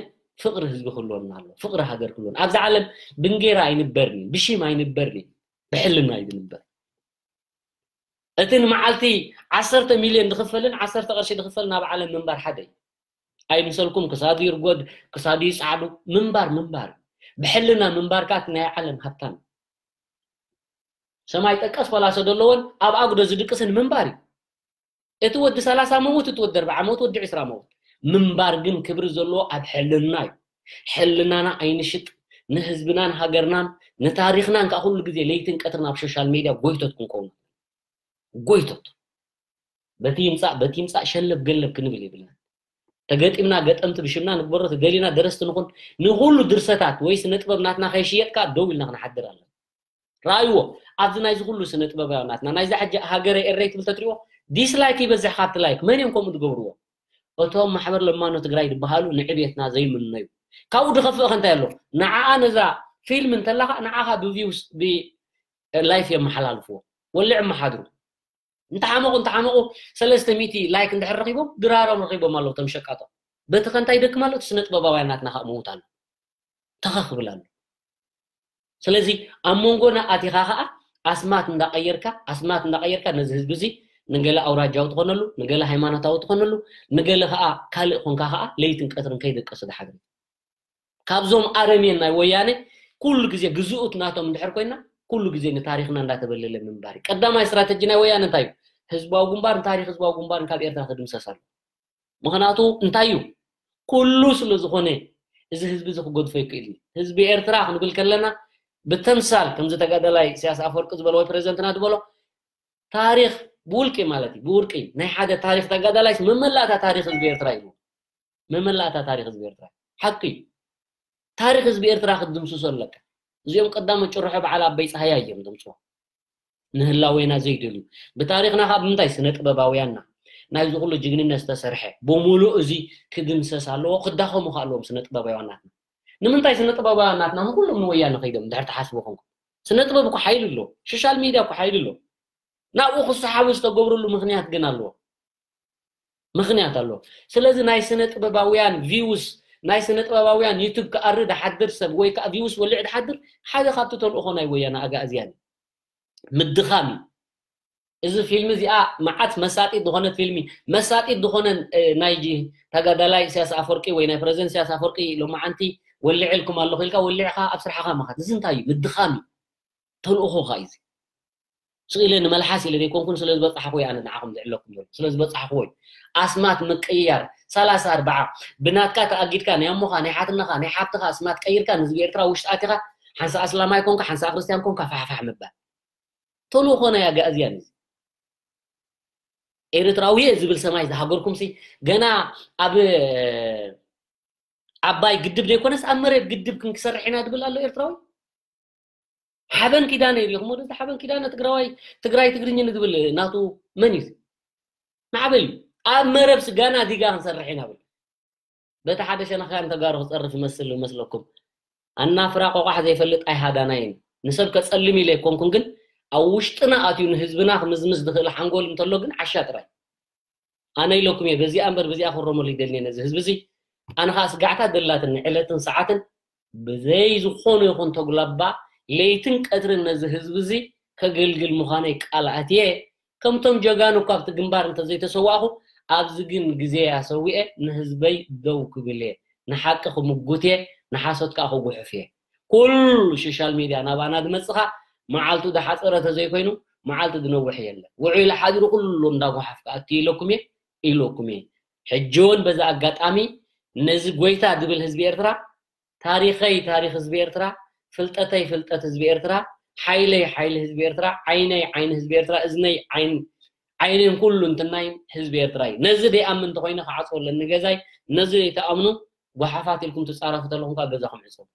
ፍቅሪ ህዝቢ ክህልወና ኣሎ ፍቅሪ ሃገር ክህልወና ኣብዚ ዓለም ብንጌራ ኣይንበርኒ ብሽም ኣይንበርኒ ብሕልና እዩ ዝንበር እቲ ንመዓልቲ ዓሰርተ ሚልዮን ዝኽፈልን ዓሰርተ ቅርሺ ዝኽፈል ናብ ዓለም ምንባር ሓደ እዩ ኣይምሰልኩም ክሳዱ ይርጎድ ክሳዱ ይፃዕዱ ምንባር ምንባር ብሕልና ምንባርካ እቲ ናይ ዓለም ሃብታን ሰማይ ጠቀስ ፈላሶ ዘለዎን ኣብ ኣጉዶ ዝድቅስን ምንባር እዩ እቲ ወዲ ሰላሳ መሞት እቲ ወዲ ኣርባዓ መሞት ወዲ ዒስራ መሞት ምንባር ግን ክብሪ ዘለዎ ኣብ ሕልና እዩ ሕልናና ኣይንሽጥ ንህዝብናን ሃገርናን ንታሪክናን ከዓ ኩሉ ግዜ ለይትን ቀትርን ኣብ ሶሻል ሚድያ ጎይቶት ክንከውኑ ጎይቶት በቲ ይምፃእ በቲ ይምፃእ ሸለብ ገለብ ክንብል የብልና ተገጢምና ገጠምቲ ብሽምና ንግበሮ ገሊና ደረስቲ ንኹን ንኩሉ ድርሰታት ወይ ስነ ጥበብ ናትና ከይሽየጥካ ደው ኢልና ክነሓድር ኣለና ረኣይዎ ኣብዚ ናይዚ ኩሉ ስነ ጥበባዊ ናትና ናይዛ ሕጂ ሃገረ ኤረይ ትብል ተትሪእዎ ዲስላይክ ይበዝሕ ካብቲ ላይክ መን እዮም ከምኡ ዝገብርዎ እቶም ማሕበር ለማኖ ትግራይ ዝበሃሉ ንዕብየትና ዘይምንነ እዩ ካብኡ ድኸፍእ ከ እንታይ ኣሎ ንዓኣ ነዛ ፊልም እንተለካ ንዓኻ ብቪውስ ብላይፍ የመሓላልፍዎ ወልዕ መሓድሩ እንተሓመቑ እንተሓመቑ ሰለስተ ሚእቲ ላይክ እንድሕር ረኪቦም ድራሮም ረኪቦም ኣለዉ ቶም ሸቃጦም በቲ ከ እንታይ ይደክም ኣሎ እቲ ስነ ጥበባውያናትና ከዓ ምውት ኣሎ ተኸክብል ኣሎ ስለዚ ኣብ መንጎና ኣቲኻ ከዓ ኣስማት እንዳቀየርካ ኣስማት እንዳቀየርካ ነዚ ህዝቢ እዚ ንገለ ኣውራጃዊ ትኾነሉ ንገለ ሃይማኖታዊ ትኾነሉ ንገለ ከዓ ካልእ ኮንካ ከዓ ለይትን ቀትርን ከይደቀሱ ድሓግሪ ካብዞም ኣረሜን ናይ ወያነ ኩሉ ግዜ ግዝኡት ናቶም እንድሕር ኮይና ኩሉ ግዜ ንታሪክና እንዳተበለለ ምንባር ቀዳማይ እስትራተጂ ናይ ወያነ እንታይ እዩ ህዝባዊ ጉንባር ንታሪክ ህዝባዊ ጉንባርን ካብ ኤርትራ ክድምሰስ ኣሎ ምክንያቱ እንታይ እዩ ኩሉ ስለ ዝኾነ እዚ ህዝቢ እዚ ክገድፎ ይክእል እዩ ህዝቢ ኤርትራ ክንብል ከለና ብተምሳል ከምዚ ተጋዳላይ ስያስ ኣፈወርቂ ዝበሎ ወይ ፕሬዚደንትና ዝበሎ ታሪክ ብውልቂ ማለት እዩ ብውርቂ ናይ ሓደ ታሪክ ተጋዳላይስ መመላእታ ታሪክ ህዝቢ ኤርትራ እዩ መመላእታ ታሪክ ህዝቢ ኤርትራ ሓቂ እዩ ታሪክ ህዝቢ ኤርትራ ክትድምስሶ ኣለካ እዚኦም ቀዳሞት ጭርሖ በዓል ኣበይ ፀሃያ እዮም ዘምፅዎ ንህላወና ዘይደልዩ ብታሪክና ካብ ምንታይ ስነ ጥበባውያንና ናይ ዝኩሉ ጅግንነት ዝተሰርሐ ብሙሉእ እዚ ክድምሰስ ኣለዎ ክዳኸሙ ከ ኣለዎም ስነ ጥበባውያናትና ንምንታይ ስነ ጥበባውያናትና ንኩሎም ንወያነ ከይዶም ድሕር ተሓስቡ ኮንኩም ስነ ጥበብ እኮ ሓይሊ ኣሎ ሶሻል ሚድያ እኮ ሓይሊ ኣሎ ናብኡ ክሰሓቡ ዝተገብርሉ ምክንያት ግን ኣለዎ ምክንያት ኣለዎ ስለዚ ናይ ስነ ጥበባውያን ቪውስ ናይ ስነ ጥበባውያን ዩቱብ ክኣሪ ድሓድር ሰብ ወይ ከዓ ቪውስ ወሊዕ ድሓድር ሓደ ካብቲ ተልእኮ ናይ ወያነ ኣጋእዝያን ምድኻም እዩ እዚ ፊልሚ እዚኣ መዓት መሳጢት ዝኾነት ፊልሚ መሳጢት ዝኾነን ናይ ተጋዳላይ ስያስ ኣፈርቂ ወይ ናይ ፕረዚደንት ስያስ ኣፈርቂ ሎማዓንቲ ወሊዕ ኢልኩም ኣለኹ ኢልካ ወሊዕካ ኣብ ስራሕካ መኻት እዚ እንታይ እዩ ምድኻም እዩ ተልእኮ ካ እዩ ስኢለ ንመልሓስ ኢለ ዘይኮንኩን ስለ ዝበፅሓኽዎ ኣነ ንዓኹም ዝዕለኩም ዘሎ ስለ ዝበፅሓኽዎ እዩ ኣስማት ምቅይያር ሰላሳ ኣርባዓ ብናትካ ተኣጊድካ ናይ እሞኻ ናይ ሓትነኻ ናይ ሓብትኻ ኣስማት ቀይርካ ንህዝቢ ኤርትራ ውሽጢ ኣቲኻ ሓንሳ ኣስላማይ ኮንካ ሓንሳ ክርስቲያን ኮንካ ፋሕፋሕ ምባል ተልእኮ ናይ ኣጋእዝያን እዚ ኤርትራዊ ዝብል ሰማይ ዝሃገርኩም ሲ ገና ኣብ ዓባይ ግድብ ዘይኮነስ ኣብ መሬት ግድብ ክንክሰርሕ ኢና ዝብል ኣሎ ኤርትራዊ ሓበን ኪዳነ ኢልኩም ወደዚ ሓበን ኪዳነ ትግራዋይ ትግራይ ትግርኝ ዝብል ናቱ መን እዩ ማዕበል እዩ ኣብ መረብስ ገና ዲጋ ክንሰርሕ ኢና ብል በቲ ሓደ ሸነኻ እንተጋሩ ክፀርፍ ይመስል መስለኩም ኣና ፍራ ቆቋሕ ዘይፈልጥ ኣይሃዳናይን ንሰብ ከፀልም ኢለ ይኮንኩን ግን ኣብ ውሽጥና ኣትዩ ንህዝብና ክምዝምዝ ዝኽእል ሓንጎል እንተሎ ግን ዓሻ ጥራይ ኣነ ኢለኩም እየ በዚኣ እምበር በዚኣ ክረመሉ ይደልኒ ነዚ ህዝቢ እዚ ኣነ ከዓ ስጋዕታ ደላትን ዕለትን ሰዓትን ብዘይ ዝኾኑ ይኹን ተጉላባ ለይትን ቀትርን ነዚ ህዝቢ እዚ ከገልግል ምዃነይ ቃልኣት እየ ከምቶም ጀጋኑ እኳ ኣብቲ ግንባር እንተዘይተሰዋእኹ ኣብዚ ግን ግዜ ኣሰዊአ ንህዝበይ ደው ክብል እየ ንሓቂ ክምጉት እየ ንሓሶት ከዓ ክጉሕፍ እየ ኩሉ ሶሻል ሚድያ ናባና ዝመፅኻ መዓልቱ ዝሓፀረ ተዘይኮይኑ መዓልቲ ዝነውሕ የለን ውዑይ ሓዲሩ ኩሉ እንዳጓሓፍ ኣት ኢለኩም እየ ኢለኩም እየ ሕጂ እውን በዛ ኣጋጣሚ ነዚ ጎይታ ዝብል ህዝቢ ኤርትራ ታሪኸይ ታሪክ ህዝቢ ኤርትራ ፍልጠተይ ፍልጠት ህዝቢ ኤርትራ ሓይለይ ሓይሊ ህዝቢ ኤርትራ ዓይነይ ዓይኒ ህዝቢ ኤርትራ እዝነይ ዓይንን ኩሉ እንትናይ ህዝቢ ኤርትራ እዩ ነዚ ደይኣምን እንተኮይነ ክዓፅወለኒ ገዛይ ነዚ ደይተኣምኑ ጓሓፋት ኢልኩም ትፃረፉ ተለኹም ካብ ገዛኹም ዕፀው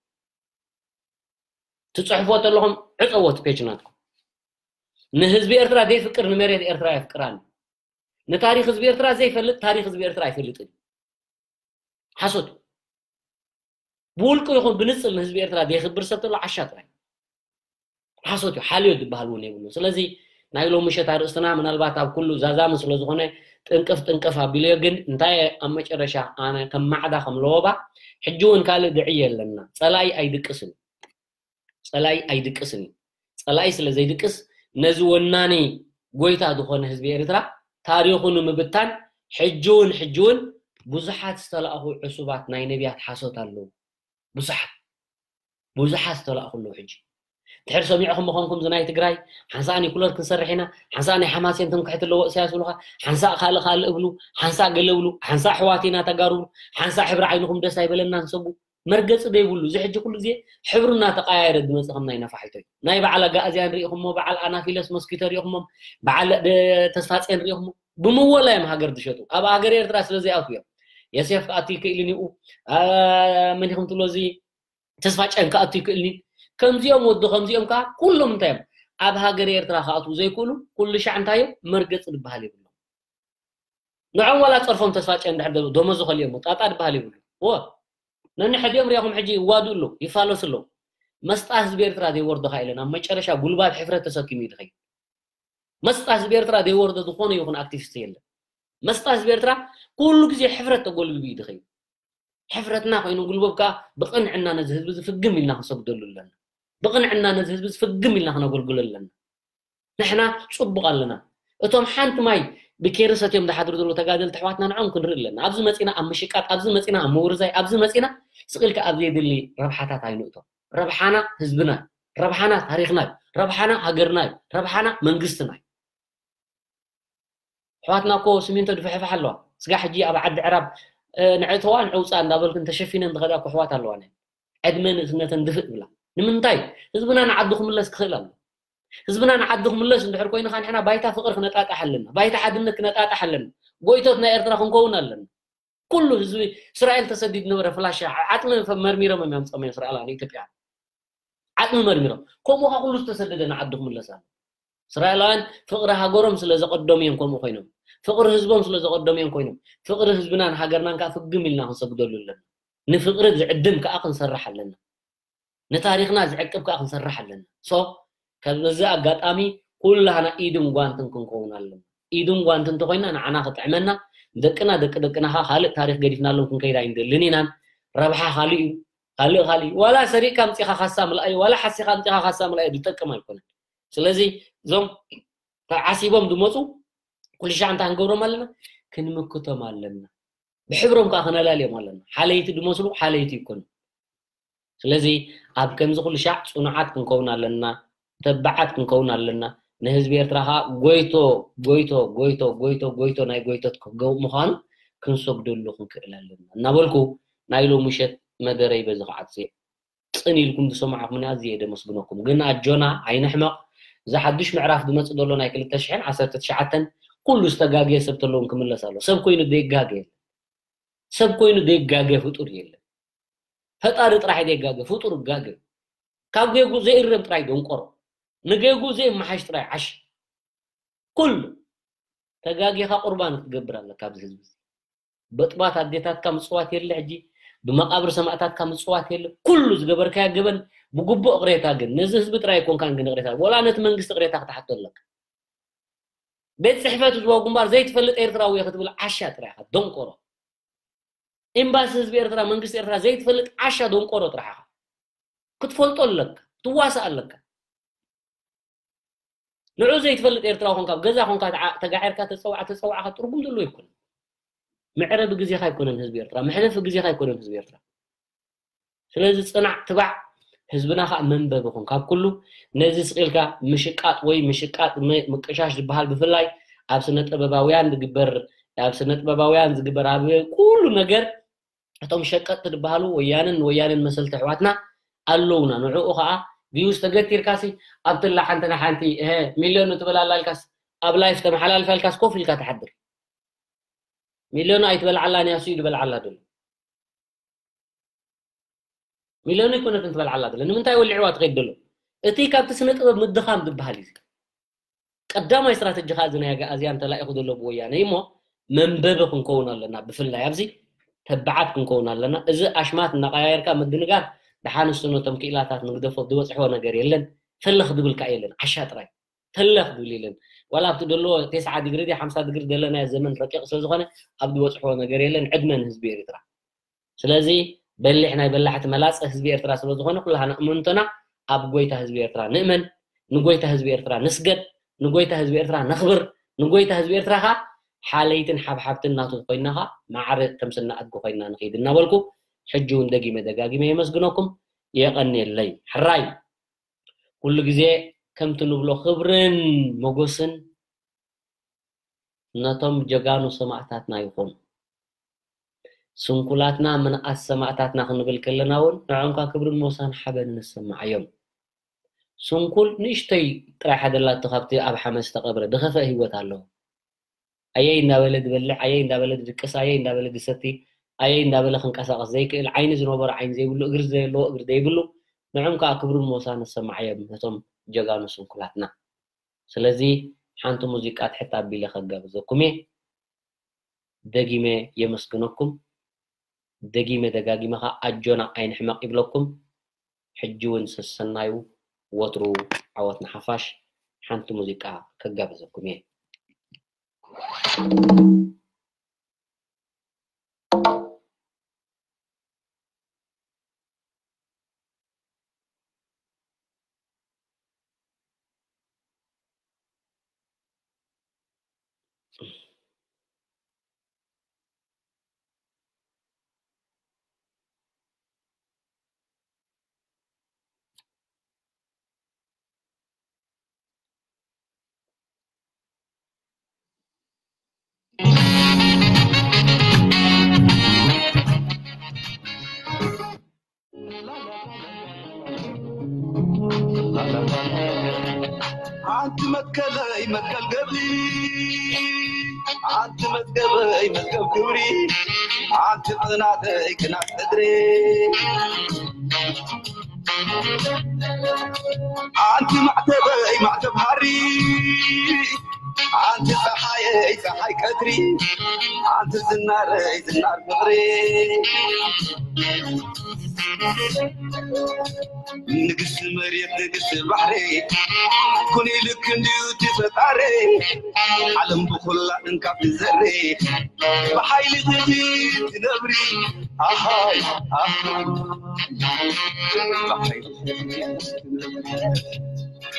ትፅሕፍዎ ተለኹም ዕፀዎ እቲ ፔጅ ናትኩም ንህዝቢ ኤርትራ ዘይፍቅር ንመሬት ኤርትራ የፍቅራኒ ንታሪክ ህዝቢ ኤርትራ ዘይፈልጥ ታሪክ ህዝቢ ኤርትራ ኣይፈልጥን ሓሶት بولكو يكون بنصل الحزب إيرترا بيخبر سبتلو عشات راي يعني. حصوت حاليو دبهل وني بلو سلازي نايلو مشت عرسنا من البات أب كله زازا مسلو زغنة تنقف تنقف أبليو جن. انتاي أمش رشا أنا كم معدا خم لوبا. حجون قال دعية لنا سلاي أيدكسني سلاي أيدكسني سلاي سلازي دكس نزوناني قويتا دخون حزب إيرترا تاريخون مبتان. حجون حجون. بزحات استلقه عصوبات ناي نبيات حاسوت اللوم ብዙሓት ብዙሓት ዝተለኣኹ ኣለዉ ሕጂ ድሕሪ ሰሚዕኹም ምኾንኩም ዝናይ ትግራይ ሓንሳእ ኒኩለር ክንሰርሕ ኢና ሓንሳእ ናይ ሓማሴን ትንክሕት ኣለዎ እሳያስ ብሉካ ሓንሳእ ካልእ ካልእ እብሉ ሓንሳእ ገለ እብሉ ሓንሳእ ኣሕዋትና ተጋርቡ ሓንሳእ ሕብሪ ዓይንኩም ደስ ኣይበለና ንሰቡ መርገፂ ዘይብሉ እዚ ሕጂ ኩሉ ግዜ ሕብሩ እናተቀያየረ ዝመፅእ ከም ናይ ነፋሒቶ እዩ ናይ በዓል ኣጋእዝያን ሪኢኹሞ በዓል ኣናፊለስ ሞስኪቶ ሪኢኹሞም በዓል ተስፋፅን ሪኢኹሞ ብምወላ እዮም ሃገር ዝሸጡ ኣብ ሃገር ኤርትራ ስለዘይኣትዩ እዮም የሴፍ ክኣቱ ይክእልን እዩ መን ኢኹም ትብሎ እዚ ተስፋ ጨን ክኣቱ ይክእልኒ ከምዚኦም ወዱ ከምዚኦም ከዓ ኩሎም እንታይ እዮም ኣብ ሃገር ኤርትራ ክኣትዉ ዘይክእሉ ኩሉ ሻዕ እንታይ እዮም መርገፂ ዝበሃል ይብሉ ንዖም ዋላ ፀርፎም ተስፋ ጨን ድሕር ደመዞ ከልዮም ጣጣ ዝበሃል ይብሉ ወ ነንሕድዮም ሪኢኹም ሕጂ ይዋድኡ ኣሎ ይፋለሱ ኣለዉ መስጣ ህዝቢ ኤርትራ ዘይወርዶካ ኢለን ኣብ መጨረሻ ጉልባት ሕፍረት ተሰኪሙ እዩ ድኸይድ መስጣ ህዝቢ ኤርትራ ዘይወርዶ ዝኾነ ይኹን ኣክቲቪስት የለን መስጣ ህዝቢ ኤርትራ ኩሉ ግዜ ሕፍረት ተጎልብቡ እዩ ድኸይድ ሕፍረትና ኮይኑ ጉልበብካ ብቕንዕና ነዚ ህዝቢ ዝፍግም ኢልና ክንሰግደሉ ኣለና ብቕንዕና ነዚ ህዝቢ ዝፍግም ኢልና ክነገልግሎ ኣለና ንሕና ፅቡቕ ኣለና እቶም ሓንቲ ማይ ብኬሪ ሰትዮም ዝሓድሩ ዘለዉ ተጋደልቲ ኣሕዋትና ንዖም ክንርኢ ኣለና ኣብዚ መፂና ኣብ ምሽቃጥ ኣብዚ መፂና ኣብ ምውርዛይ ኣብዚ መፂና ስቕልካ ኣብ ዘየድሊ ረብሓታት ኣይንእቶም ረብሓና ህዝብና ረብሓና ታሪክና ረብሓና ሃገርና እዩ ረብሓና መንግስትና እዩ ኣሕዋትና እኮ ስሚንቶ ድፍሕፋሕ ኣለዋ ስጋ ሕጂ ኣብ ዓዲ ዕራብ ንዕተዋ ንዕውፃ እንዳበልክን ተሸፊነን ዝኸዳ እኮ ኣሕዋት ኣለዋ ዕድመ ንእስነተን ድፍእ ብላ ንምንታይ ህዝብና ንዓዱ ክምለስ ክኽእል ኣሎ ህዝብና ንዓዱ ክምለስ እንድሕር ኮይንካ ንሕና ባይታ ፍቅሪ ክነጣጣሕ ኣለና ባይታ ሓድነት ክነጣጣሕ ኣለና ጎይቶት ናይ ኤርትራ ክንከውን ኣለና ኩሉ ህዝቢ እስራኤል ተሰዲድ ነበረ ፍላሻ ዓጥሚ መርሚሮም እዮም ፀመዮም እስራኤል ንኢትዮጵያ ዓጥሚ መርሚሮም ከምኡ ካ ኩሉ ዝተሰደደ ንዓዱ ክምለስ ኣሎ እስራኤላውያን ፍቅሪ ሃገሮም ስለ ዘቀደሙ እዮም ከምኡ ኮይኖም ፍቅሪ ህዝቦም ስለ ዘቀደሙ እዮም ኮይኖም ፍቅሪ ህዝብናን ሃገርናን ከዓ ፍግም ኢልና ክንሰግደሉ ኣለና ንፍቅሪ ዝዕድም ከዓ ክንሰርሕ ኣለና ንታሪክና ዝዕቅብ ከዓ ክንሰርሕ ኣለና ሶ ከዚ ኣጋጣሚ ኩላህና ኢድን ጓንትን ክንከውን ኣለና ኢድን ጓንቲ እንተኮይና ንዓና ክጥዕመና ደቅና ደቂ ደቅናኻ ካልእ ታሪክ ገዲፍናሎም ክንከይዳ ይንደልን ኢናን ረብሓ ካሊእ እዩ ካልእ ካሊእ ዋላ ሰሪቕካ ምፂኻ ካሳ ምልኣዩ ዋላ ሓሲኻ ምፂኻ ካሳ ምልኣዩ ዝጠቅም ኣይኮነን ስለዚ እዞም ዓሲቦም ዝመፁ ኩሉ ሻዕ እንታይ ክንገብሮም ኣለና ክንምክቶም ኣለና ብሕብሮም ከዓ ክነላልዮም ኣለና ሓለይቲ ድመስሉ ሓለይቲ ይኮኑ ስለዚ ኣብ ከምዚ ኩሉ ሻዕ ፅኑዓት ክንከውን ኣለና ተባዓት ክንከውን ኣለና ንህዝቢ ኤርትራ ከዓ ጎይቶ ጎይቶ ጎይቶ ጎይቶ ጎይቶ ናይ ጎይቶት ምዃኑ ክንሰግደሉ ክንክእል ኣለና እናበልኩ ናይ ሎሚ ምሸት መደረይ በዚ ከዓት ፅን ኢልኩም ዝሰማዕኹምኒ ኣዝየ ደመስግነኩም ግን ኣጆና ዓይንሕመቕ እዚ ሓዱሽ ምዕራፍ ዝመፅእ ዘሎ ናይ 2019 ኩሉ ዝተጋገየ ሰብ ተለዎም ክምለስ ኣሎ ሰብ ኮይኑ ዘይጋገ የለን ሰብ ኮይኑ ዘይጋገ ፍጡር የለን ፈጣሪ ጥራሕ ዘይጋገ ፍጡር ጋገ ካብ ጌጉ ዘይእረም ጥራይ ደንቆሮ ንጌጉ ዘይመሓሽ ጥራይ ዓሽ ኩሉ ተጋጊኻ ቁርባን ክትገብር ኣለካ ኣብዚ ህዝቢ በጥባት ኣዴታትካ ምፅዋት የለ ሕጂ بمقابر سمعتات كم صوات يلا كله زجبر كا جبن بجبو قريتها جن نزه بترى يكون كان جن قريتها ولا نت من قصة قريتها تحت لك بيت صحفات وجوا جنبار زي تفلت إيرترا ويا كتقول عشاء ترى دون كرة إمباس هز بإيرترا من قصة إيرترا زي تفلت عشاء دون كرة ترى كتفلت لك تواسع لك نعوز زي تفلت إيرترا هون كاب جزا هون كاب تجاعر كات تسوع تسوع ترقم دلوا يكون ምዕረቢ ግዜካ ኣይኮነን ህዝቢ ኤርትራ መሕለፊ ግዜካ ኣይኮነን ህዝቢ ኤርትራ ስለዚ ፅናዕ ትባዕ ህዝብና ከዓ መንበቢ ኹን ካብ ኩሉ ነዚ ስቂልካ ምሽቃጥ ወይ ምሽቃጥ ምቅሻሽ ዝበሃል ብፍላይ ኣብ ስነ ጥበባውያን ዝግበር ኣብ ስነ ጥበባውያን ዝግበር ኣብ ኩሉ ነገር እቶም ሸቀጥቲ ዝበሃሉ ወያንን ወያንን መሰልቲ ኣሕዋትና ኣለውና ንዕኡ ከዓ ቪዩስ ተገቲርካሲ ኣብትላ ሓንትና ሓንቲ ሚልዮን ትበላላልካስ ኣብ ላይፍ ተመሓላልፈልካስ ኮፍ ኢልካ ተሓድር ሚልዮን ኣይትበልዓላን ያሱ ይበልዓላ ደሎ ሚልዮን ኣይኮነትን ትበልዓላ ደሎ ንምንታይ ወሊዕዋ ትኸይድ ደሎ እቲ ካብቲ ስነ ጥበብ ምድኻም ዝበሃል እዩ ቀዳማይ ስትራተጂካ እዚ ናይ ኣዝያ እንተላኢኹ ዘሎ ብወያነ እሞ መንበቢ ክንከውን ኣለና ብፍላይ ኣብዚ ተባዓት ክንከውን ኣለና እዚ ኣሽማት እናቀያየርካ ምድንጋር ድሓንስቶ ነቶም ክኢላታት ንግደፎ ዝበፅሕዎ ነገር የለን ፈለኽ ድብልካ የለን ዓሻ ጥራይ ተለኽ ድብል የለን ዋላ ኣብቲ ደለዎ ቴስዓ ዲግሪ ዲ ሓምሳ ዲግሪ ዘለናዮ ዘመን ረቂቕ ስለዝኾነ ኣብ ዝበፅሕዎ ነገር የለን ዕድመን ህዝቢ ኤርትራ ስለዚ በሊሕ ናይ በላሕቲ መላፀ ህዝቢ ኤርትራ ስለዝኾነ ኩላሃና እምንቶና ኣብ ጎይታ ህዝቢ ኤርትራ ንእመን ንጎይታ ህዝቢ ኤርትራ ንስገድ ንጎይታ ህዝቢ ኤርትራ ነኽብር ንጎይታ ህዝቢ ኤርትራ ካ ሓለይትን ሓብሓብትን ናቱ ኮይና ካ ማዕረ ተምስና ኣድጎ ኮይና ንኸይድ እናበልኩ ሕጂ እውን ደጊመ ደጋጊመ የመስግነኩም የቐኒየለይ ሕራይ ኩሉ ግዜ ከምቲ ንብሎ ክብርን መጎስን ነቶም ጀጋኑ ሰማዕታትና ይኹን ስንኩላትና ምንኣስ ሰማዕታትና ክንብል ከለና እውን ንዖምካ ክብርን መወሳን ሓበን ንሰማዕ እዮም ስንኩል ንእሽተይ ጥራይ ሓደላቱ ካብቲ ኣብ ሓመድ ዝተቐብረ ድኸፈ ሂወት ኣለዎ ኣየይ እንዳበለ ድበልዕ ኣየይ እንዳበለ ድድቅስ ኣየይ እንዳበለ ድሰቲ ኣየይ እንዳበለ ክንቀሳቀስ ዘይክእል ዓይኒ ዝነበሮ ዓይኒ ዘይብሉ እግሪ ዘለዎ እግሪ ዘይብሉ ንዖም ከዓ ክብርን መወሳን ዝሰማዕ እዮም ነቶም ጀጋኑ ስንኩላትና። ስለዚ ሓንቲ ሙዚቃ ትሕት ኣቢለ ከጋብዘኩም እየ። ደጊመ የመስግነኩም ደጊመ ደጋጊመ ከዓ ኣጆና ኣይንሕመቕ ይብለኩም። ሕጂ እውን ስሰናዩ ወትሩ ዓወትና ሓፋሽ ሓንቲ ሙዚቃ ከጋብዘኩም እየ ناته ik أنت معتبه معتب هاري أنت سحاي سحاي كتري أنت زنار زنار قبري نقص المريض نقص البحري كوني لك نديوتي فتاري علم بخلا انكاف الزري بحيل غدي تنبري أهاي أهاي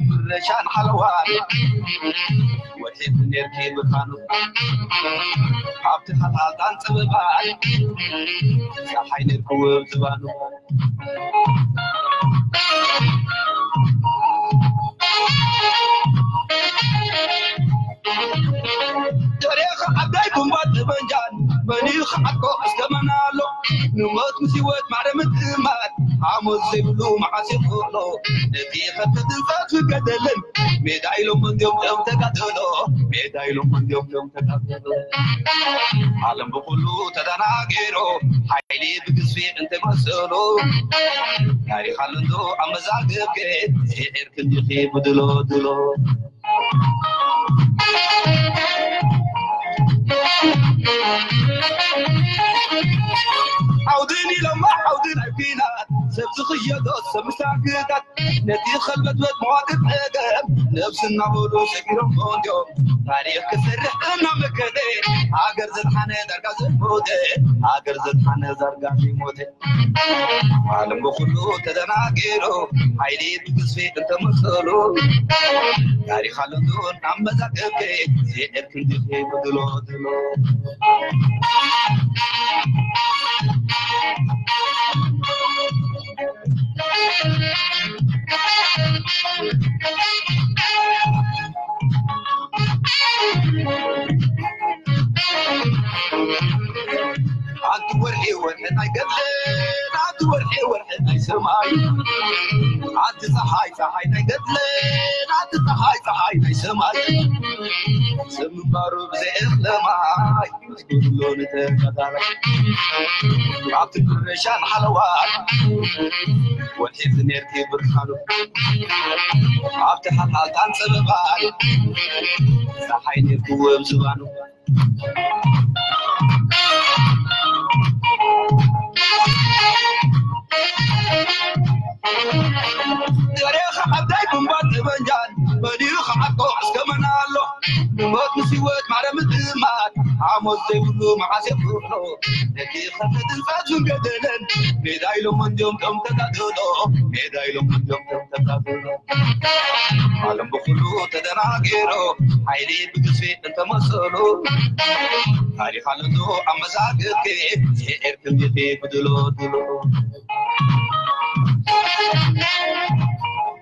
الرشان حلوان وحيد نيركي بخانو عبد الحلال دان تبغان صحي نيركو تبانو تاريخ عبد بن بنجان بنيخ عكو استمنا ንሞት ምስ ህይወት ማዕረ ምትእማት ዓሞት ዘይብሉ መዓስ ይኽእሎ ነቲ ኸተትንፃት ፍገደልን ሜዳ ኢሎም መንዲዮም ቶም ተቃተሎ ሜዳ ኢሎም መንዲዮም ቶም ተቃተሎ ዓለም ብኩሉ ተደናጊሮ ሓይሊ ብግዝፊ እንተመሰሎ ታሪክ ኣለንዶ ኣብ መዛግብከ ሲዒር ክንዲኺ ብድሎ ድሎ Thank you. عودين لما عودين عبينات سبز خيادات سمساكتات نتي خلبت مواقف عقب نفسنا بولو سكيرو فونديو تاريخ كسرح أنا مكدي عقر زلحانة درقا زلمودي عقر زلحانة درقا زلمودي عالم بخلو تدناقيرو حيلي بقصفي انت مصولو تاريخ علندون عم بزاقبكي سيئر كنتي خي بدلو دلو. عاد ورحي ورحي ناي قبلين عاد ورحي ورحي سماي عاد صحاي صحاي قبلين عاد صحاي صحاي سماي سم بارو بزي اخلماي مسكون لون تكتاري عبد الرشان حلوان والحيث نيرتي برخانو عبد حلال تان سببان صحاي نيرتي وبزبانو ዝበንጃን በዲኹ ዓቆ እስከመናሎ ንሞት ምስ ህይወት ማረ ምጥማት ዓሞት ዘይብሉ መዓስ የፍርሎ ነቲ ኸተትንፃት ዝንገደለን ሜዳ ኢሎም መንዲዮም ቶም ተጋድሎ ሜዳ ኢሎም መንዲዮም ቶም ተጋድሎ ዓለም ብኩሉ ተደናጊሮ ሓይሊ ብግዝፊ እንተመሰሉ ታሪክ ኣለቶ ኣብ መዛግብኪ ሲዒር ክንዲኺ ብድሎ ድሎ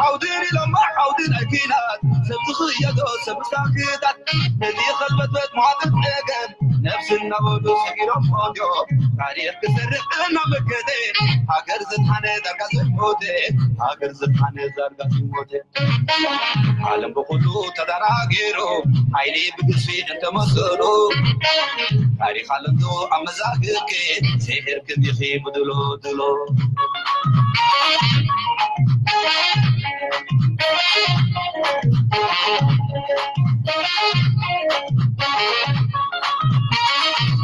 عودين لما عودين أكينات سبت خيادو سبت ساكتات نتي خلبت بيت معاطف نقل نفس النبولو سكيرو فونديو تاريخ كسر أنا مكدي هاجر زتحاني درقا زموتي هاجر زتحاني درقا زموتي عالم بخلو تدراغيرو حيلي بقصفي انت مسلو تاريخ عالمدو أمزاقك سيحر كندي خي بدلو دلو كما يرنا Thank you.